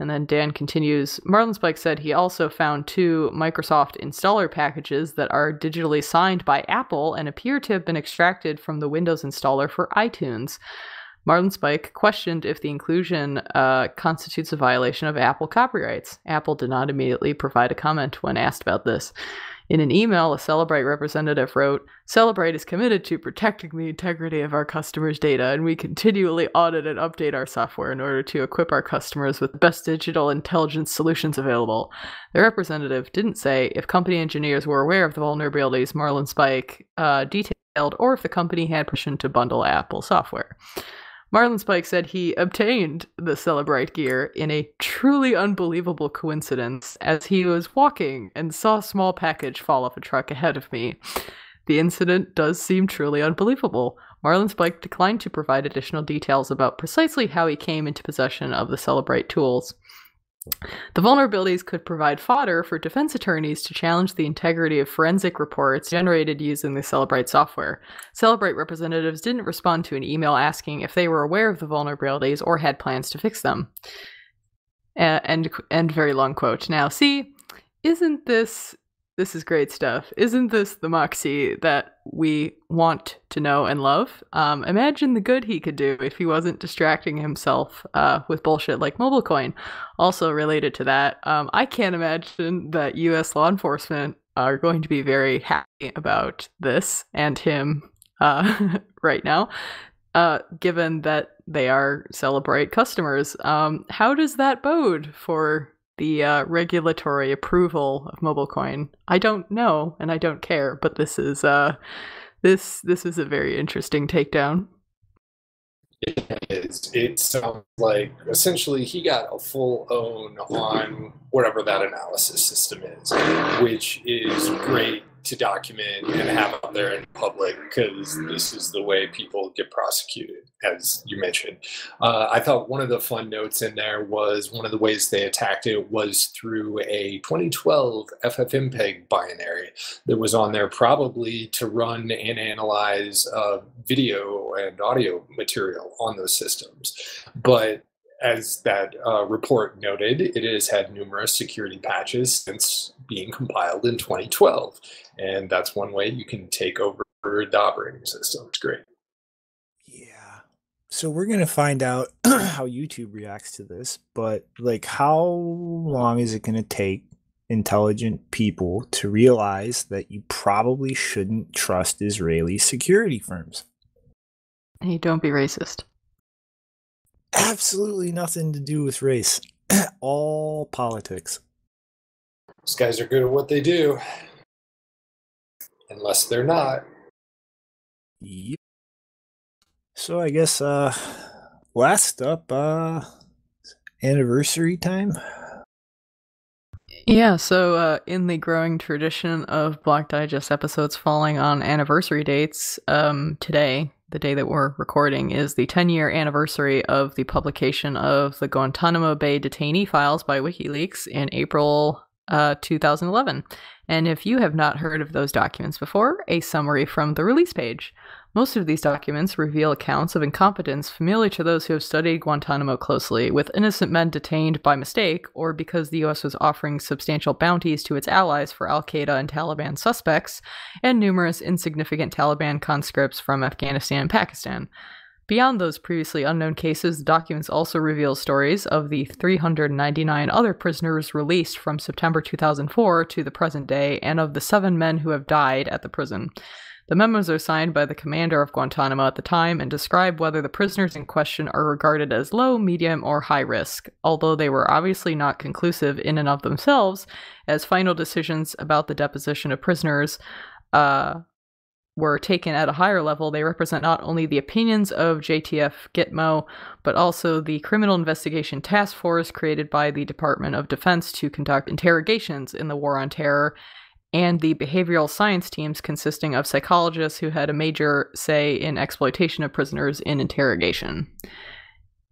And then Dan continues Marlinspike said he also found two Microsoft installer packages that are digitally signed by Apple and appear to have been extracted from the Windows installer for iTunes. Marlinspike questioned if the inclusion uh, constitutes a violation of Apple copyrights. Apple did not immediately provide a comment when asked about this. In an email, a Cellebrite representative wrote, Cellebrite is committed to protecting the integrity of our customers' data, and we continually audit and update our software in order to equip our customers with the best digital intelligence solutions available. The representative didn't say if company engineers were aware of the vulnerabilities Marlinspike uh, detailed or if the company had permission to bundle Apple software. Marlinspike said he obtained the Cellebrite gear in a truly unbelievable coincidence as he was walking and saw a small package fall off a truck ahead of me. The incident does seem truly unbelievable. Marlinspike declined to provide additional details about precisely how he came into possession of the Cellebrite tools. The vulnerabilities could provide fodder for defense attorneys to challenge the integrity of forensic reports generated using the Cellebrite software. Cellebrite representatives didn't respond to an email asking if they were aware of the vulnerabilities or had plans to fix them. And and very long quote. Now, see, isn't this this is great stuff. Isn't this the Moxie that we want to know and love? Um, imagine the good he could do if he wasn't distracting himself uh, with bullshit like MobileCoin. Also related to that, um, I can't imagine that U.S. law enforcement are going to be very happy about this and him uh, (laughs) right now, uh, given that they are Cellebrite customers. Um, how does that bode for the uh, regulatory approval of MobileCoin? I don't know, and I don't care. But this is uh, this this is a very interesting takedown. It is. It sounds like essentially he got a full own on whatever that analysis system is, which is great to document and have out there in public because this is the way people get prosecuted, as you mentioned. Uh, I thought one of the fun notes in there was one of the ways they attacked it was through a 2012 FFmpeg binary that was on there, probably to run and analyze uh, video and audio material on those systems. But as that uh, report noted, it has had numerous security patches since being compiled in 2012. And that's one way you can take over the operating system. It's great. Yeah. So we're gonna find out (clears throat) how YouTube reacts to this, but like, how long is it gonna take intelligent people to realize that you probably shouldn't trust Israeli security firms? Hey, don't be racist. Absolutely nothing to do with race. (clears throat) All politics. These guys are good at what they do, unless they're not. Yep. So I guess uh last up uh anniversary time. Yeah, so uh, in the growing tradition of Block Digest episodes falling on anniversary dates, um, today, the day that we're recording, is the 10 year anniversary of the publication of the Guantanamo Bay detainee files by WikiLeaks in April uh, 2011. And if you have not heard of those documents before, a summary from the release page. Most of these documents reveal accounts of incompetence familiar to those who have studied Guantanamo closely, with innocent men detained by mistake or because the US was offering substantial bounties to its allies for Al Qaeda and Taliban suspects, and numerous insignificant Taliban conscripts from Afghanistan and Pakistan. Beyond those previously unknown cases, the documents also reveal stories of the 399 other prisoners released from September 2004 to the present day and of the seven men who have died at the prison. The memos are signed by the commander of Guantanamo at the time and describe whether the prisoners in question are regarded as low, medium, or high risk, although they were obviously not conclusive in and of themselves, as final decisions about the deposition of prisoners uh, were taken at a higher level, they represent not only the opinions of JTF Gitmo, but also the Criminal Investigation Task Force created by the Department of Defense to conduct interrogations in the War on Terror, and the behavioral science teams consisting of psychologists who had a major say in exploitation of prisoners in interrogation.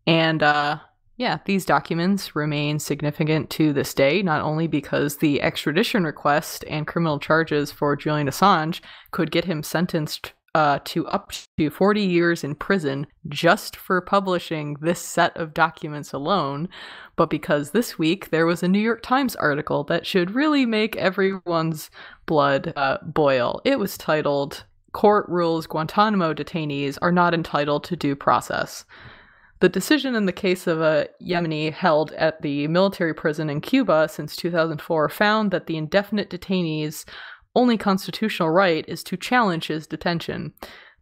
And uh, yeah, these documents remain significant to this day, not only because the extradition request and criminal charges for Julian Assange could get him sentenced uh, to up to 40 years in prison just for publishing this set of documents alone, but because this week there was a New York Times article that should really make everyone's blood uh, boil. It was titled, Court Rules Guantanamo Detainees Are Not Entitled to Due Process. The decision in the case of a Yemeni held at the military prison in Cuba since 2004 found that the indefinite detainee's only constitutional right is to challenge his detention.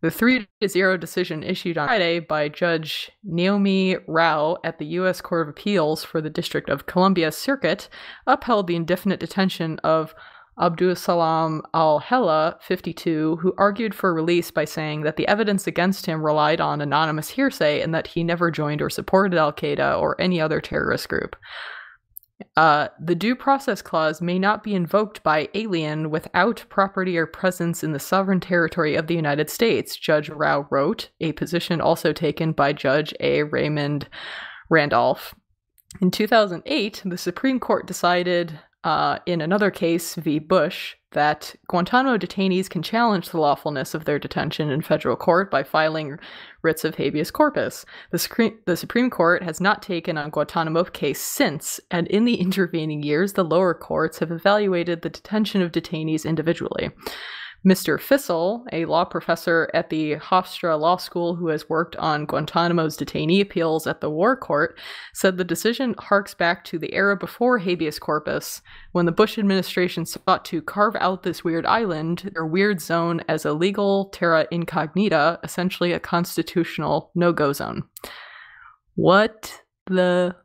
The 3 0 decision issued on Friday by Judge Naomi Rao at the U.S. Court of Appeals for the District of Columbia Circuit upheld the indefinite detention of Abdulsalam al Hela, 52, who argued for release by saying that the evidence against him relied on anonymous hearsay and that he never joined or supported Al Qaeda or any other terrorist group. Uh, the due process clause may not be invoked by alien without property or presence in the sovereign territory of the United States, Judge Rao wrote, a position also taken by Judge A. Raymond Randolph. In 2008, the Supreme Court decided uh, in another case, v. Bush, that Guantanamo detainees can challenge the lawfulness of their detention in federal court by filing writs of habeas corpus. The, Supreme, the Supreme Court has not taken on Guantanamo case since, and in the intervening years, the lower courts have evaluated the detention of detainees individually. Mr. Fissel, a law professor at the Hofstra Law School who has worked on Guantanamo's detainee appeals at the War Court, said the decision harks back to the era before habeas corpus, when the Bush administration sought to carve out this weird island, their weird zone, as a legal terra incognita, essentially a constitutional no go zone. What the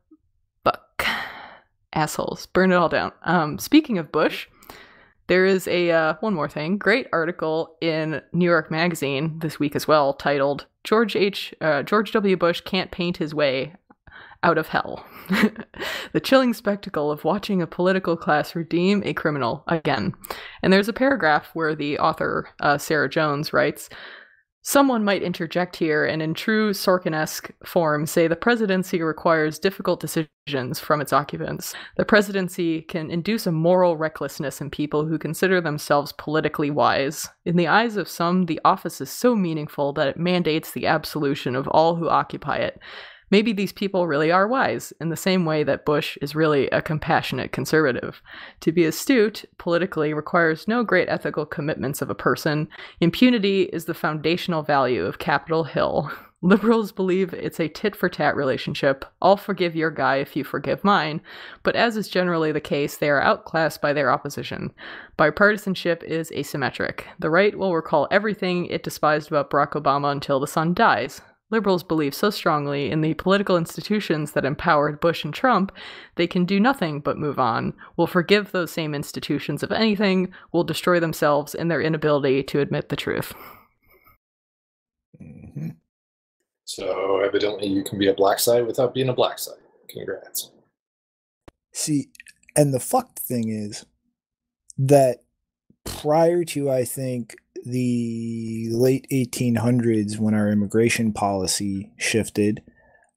fuck? Assholes. Burn it all down. Um, speaking of Bush, there is a uh, one more thing. Great article in New York Magazine this week as well, titled "George H. Uh, George W. Bush can't paint his way out of hell." (laughs) the chilling spectacle of watching a political class redeem a criminal again. And there's a paragraph where the author uh, Sarah Jones writes. Someone might interject here and, in true Sorkin-esque form, say the presidency requires difficult decisions from its occupants. The presidency can induce a moral recklessness in people who consider themselves politically wise. In the eyes of some, the office is so meaningful that it mandates the absolution of all who occupy it. Maybe these people really are wise, in the same way that Bush is really a compassionate conservative. To be astute politically requires no great ethical commitments of a person. Impunity is the foundational value of Capitol Hill. (laughs) Liberals believe it's a tit for tat relationship. I'll forgive your guy if you forgive mine. But as is generally the case, they are outclassed by their opposition. Bipartisanship is asymmetric. The right will recall everything it despised about Barack Obama until the sun dies. Liberals believe so strongly in the political institutions that empowered Bush and Trump, they can do nothing but move on, will forgive those same institutions if anything, will destroy themselves in their inability to admit the truth. Mhm. So evidently, you can be a black side without being a black side. Congrats. See, And the fucked thing is that prior to, I think, the late 1800s, when our immigration policy shifted,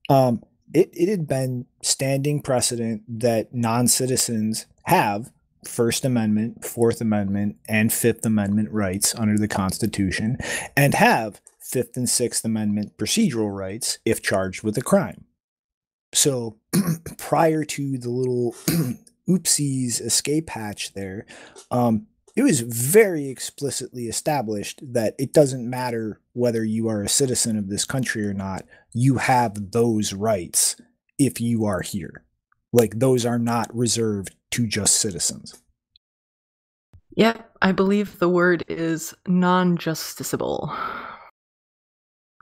um, it, it had been standing precedent that non citizens have First Amendment, Fourth Amendment, and Fifth Amendment rights under the Constitution and have Fifth and Sixth Amendment procedural rights if charged with a crime. So (clears throat) prior to the little (clears throat) oopsies escape hatch there, um, it was very explicitly established that it doesn't matter whether you are a citizen of this country or not, you have those rights if you are here. Like those are not reserved to just citizens. Yep, I believe the word is non justiciable.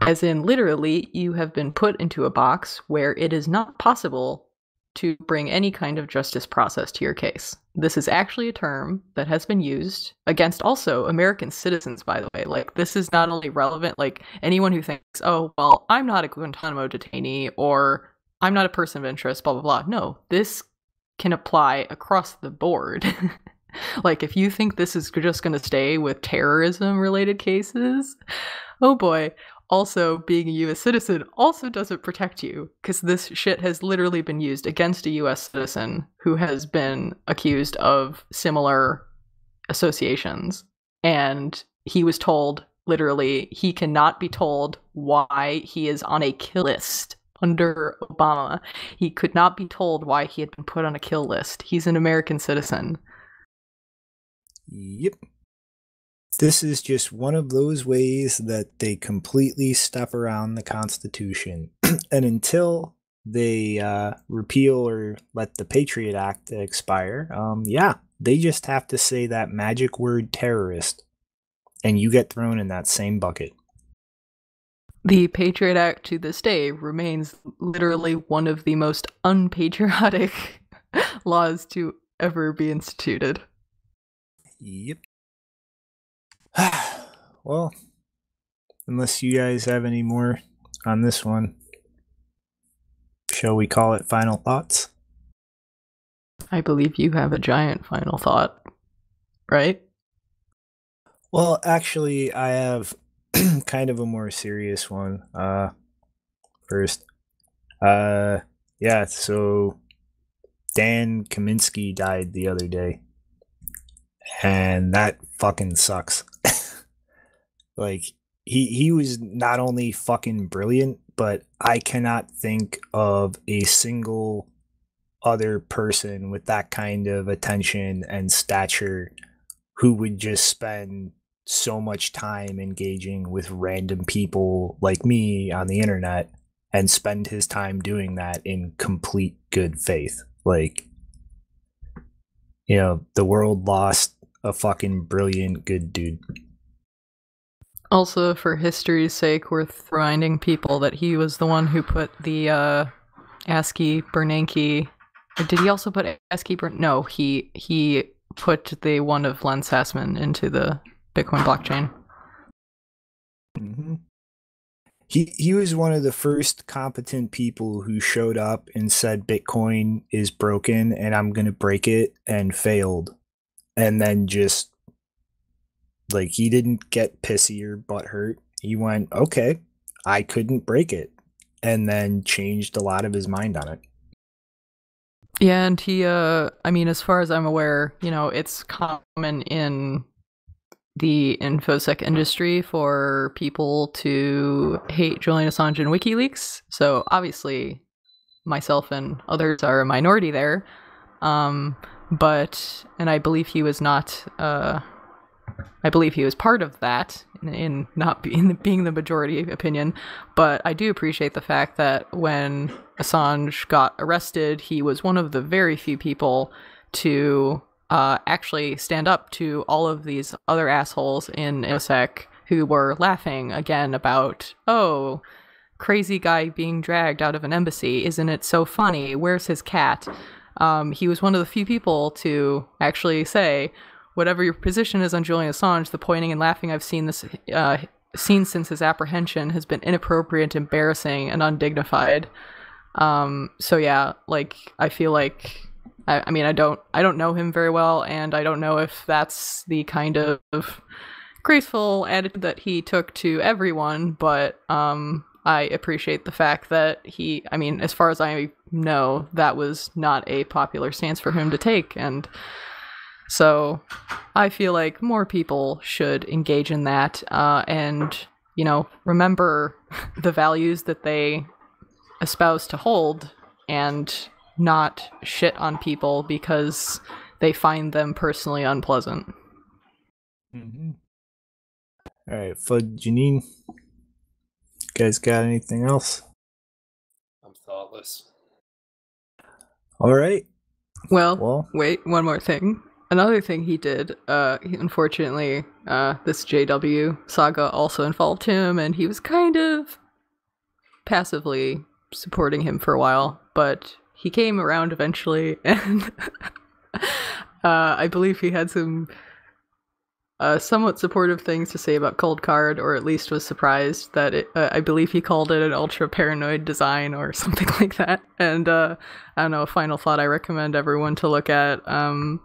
As in, literally, you have been put into a box where it is not possible to bring any kind of justice process to your case. This is actually a term that has been used against also American citizens, by the way. Like, this is not only relevant, like, anyone who thinks, oh, well, I'm not a Guantanamo detainee or I'm not a person of interest, blah, blah, blah. No, this can apply across the board. (laughs) like, if you think this is just going to stay with terrorism related cases, oh boy. Also, being a US citizen also doesn't protect you because this shit has literally been used against a US citizen who has been accused of similar associations. And he was told, literally, he cannot be told why he is on a kill list under Obama. He could not be told why he had been put on a kill list. He's an American citizen. Yep. This is just one of those ways that they completely step around the Constitution. (clears throat) and until they uh, repeal or let the Patriot Act expire, um, yeah, they just have to say that magic word terrorist, and you get thrown in that same bucket. The Patriot Act to this day remains literally one of the most unpatriotic (laughs) laws to ever be instituted. Yep. (sighs) well, unless you guys have any more on this one, shall we call it final thoughts? I believe you have a giant final thought, right? Well, actually, I have (clears throat) kind of a more serious one. Uh, first, uh, yeah. So Dan Kaminsky died the other day, and that fucking sucks. (coughs) like he he was not only fucking brilliant, but I cannot think of a single other person with that kind of attention and stature who would just spend so much time engaging with random people like me on the internet and spend his time doing that in complete good faith. Like, you know, the world lost a fucking brilliant, good dude. Also, for history's sake, worth reminding people that he was the one who put the uh, ASCII Bernanke. Did he also put ASCII Bern? No, he he put the one of Len Sassaman into the Bitcoin blockchain. hmm He he was one of the first competent people who showed up and said Bitcoin is broken and I'm gonna break it and failed, and then just like he didn't get pissy or butthurt. He went, okay, I couldn't break it, and then changed a lot of his mind on it. Yeah, and he, uh, I mean, as far as I'm aware, you know, it's common in the infosec industry for people to hate Julian Assange and WikiLeaks. So obviously, myself and others are a minority there. Um, but, and I believe he was not, uh, I believe he was part of that in, not being (laughs) being the majority opinion. But I do appreciate the fact that when Assange got arrested, he was one of the very few people to uh, actually stand up to all of these other assholes in InfoSec who were laughing again about, oh, crazy guy being dragged out of an embassy. Isn't it so funny? Where's his cat? Um, he was one of the few people to actually say, whatever your position is on Julian Assange, the pointing and laughing I've seen this uh, seen since his apprehension has been inappropriate, embarrassing, and undignified. Um, so yeah, like I feel like I, I mean, I don't I don't know him very well, and I don't know if that's the kind of graceful attitude that he took to everyone. But um, I appreciate the fact that he. I mean, as far as I know, that was not a popular stance for him to take, and so I feel like more people should engage in that uh, and you know remember (laughs) the values that they espouse to hold and not shit on people because they find them personally unpleasant. Mm-hmm. All right, Fud Janine. Guys, got anything else? I'm thoughtless. All right. Well, Well, wait, one more thing. Another thing he did, uh, he- unfortunately, uh, this JW saga also involved him, and he was kind of passively supporting him for a while, but he came around eventually, (laughs) and (laughs) uh, I believe he had some uh, somewhat supportive things to say about Coldcard, or at least was surprised that it, uh, I believe he called it an ultra paranoid design or (laughs) something like that. And uh, I don't know, a final thought I recommend everyone to look at. Um,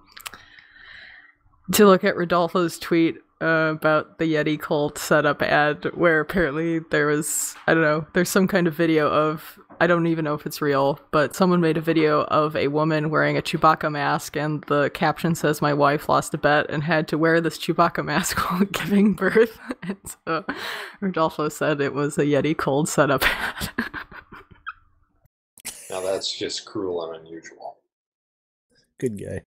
to look at Rodolfo's tweet uh, about the Yeti Cold setup ad, where apparently there was, I don't know, there's some kind of video of, I don't even know if it's real, but someone made a video of a woman wearing a Chewbacca mask, and the caption says, My wife lost a bet and had to wear this Chewbacca mask (laughs) while giving birth. (laughs) And so Rodolfo said it was a Yeti cold setup ad. (laughs) Now that's just cruel and unusual. good guy.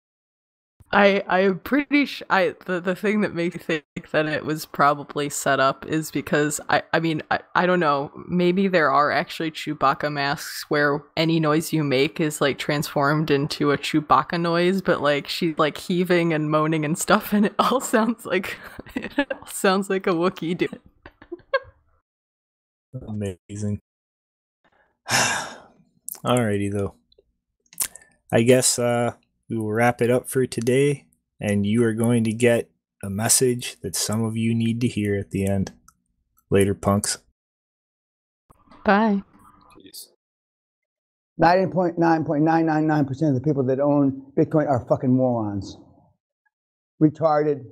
I I'm pretty sure I the, the thing that makes me think that it was probably set up is because I I mean I, I don't know maybe there are actually Chewbacca masks where any noise you make is like transformed into a Chewbacca noise but like she's like heaving and moaning and stuff and it all (laughs) sounds like it all sounds like a Wookiee dude. Amazing. (sighs) Alrighty though. I guess uh we will wrap it up for today, and you are going to get a message that some of you need to hear at the end. Later, punks. Bye. Jeez. 99.999% of the people that own Bitcoin are fucking morons. Retarded,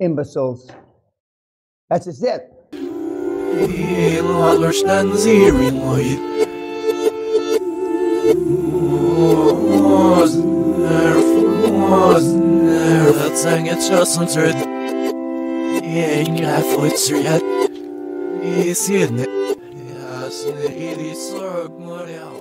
imbeciles. That's just it. It just on third. Inga fotsrät. I sinne. Jasne, i ditt sorg må jag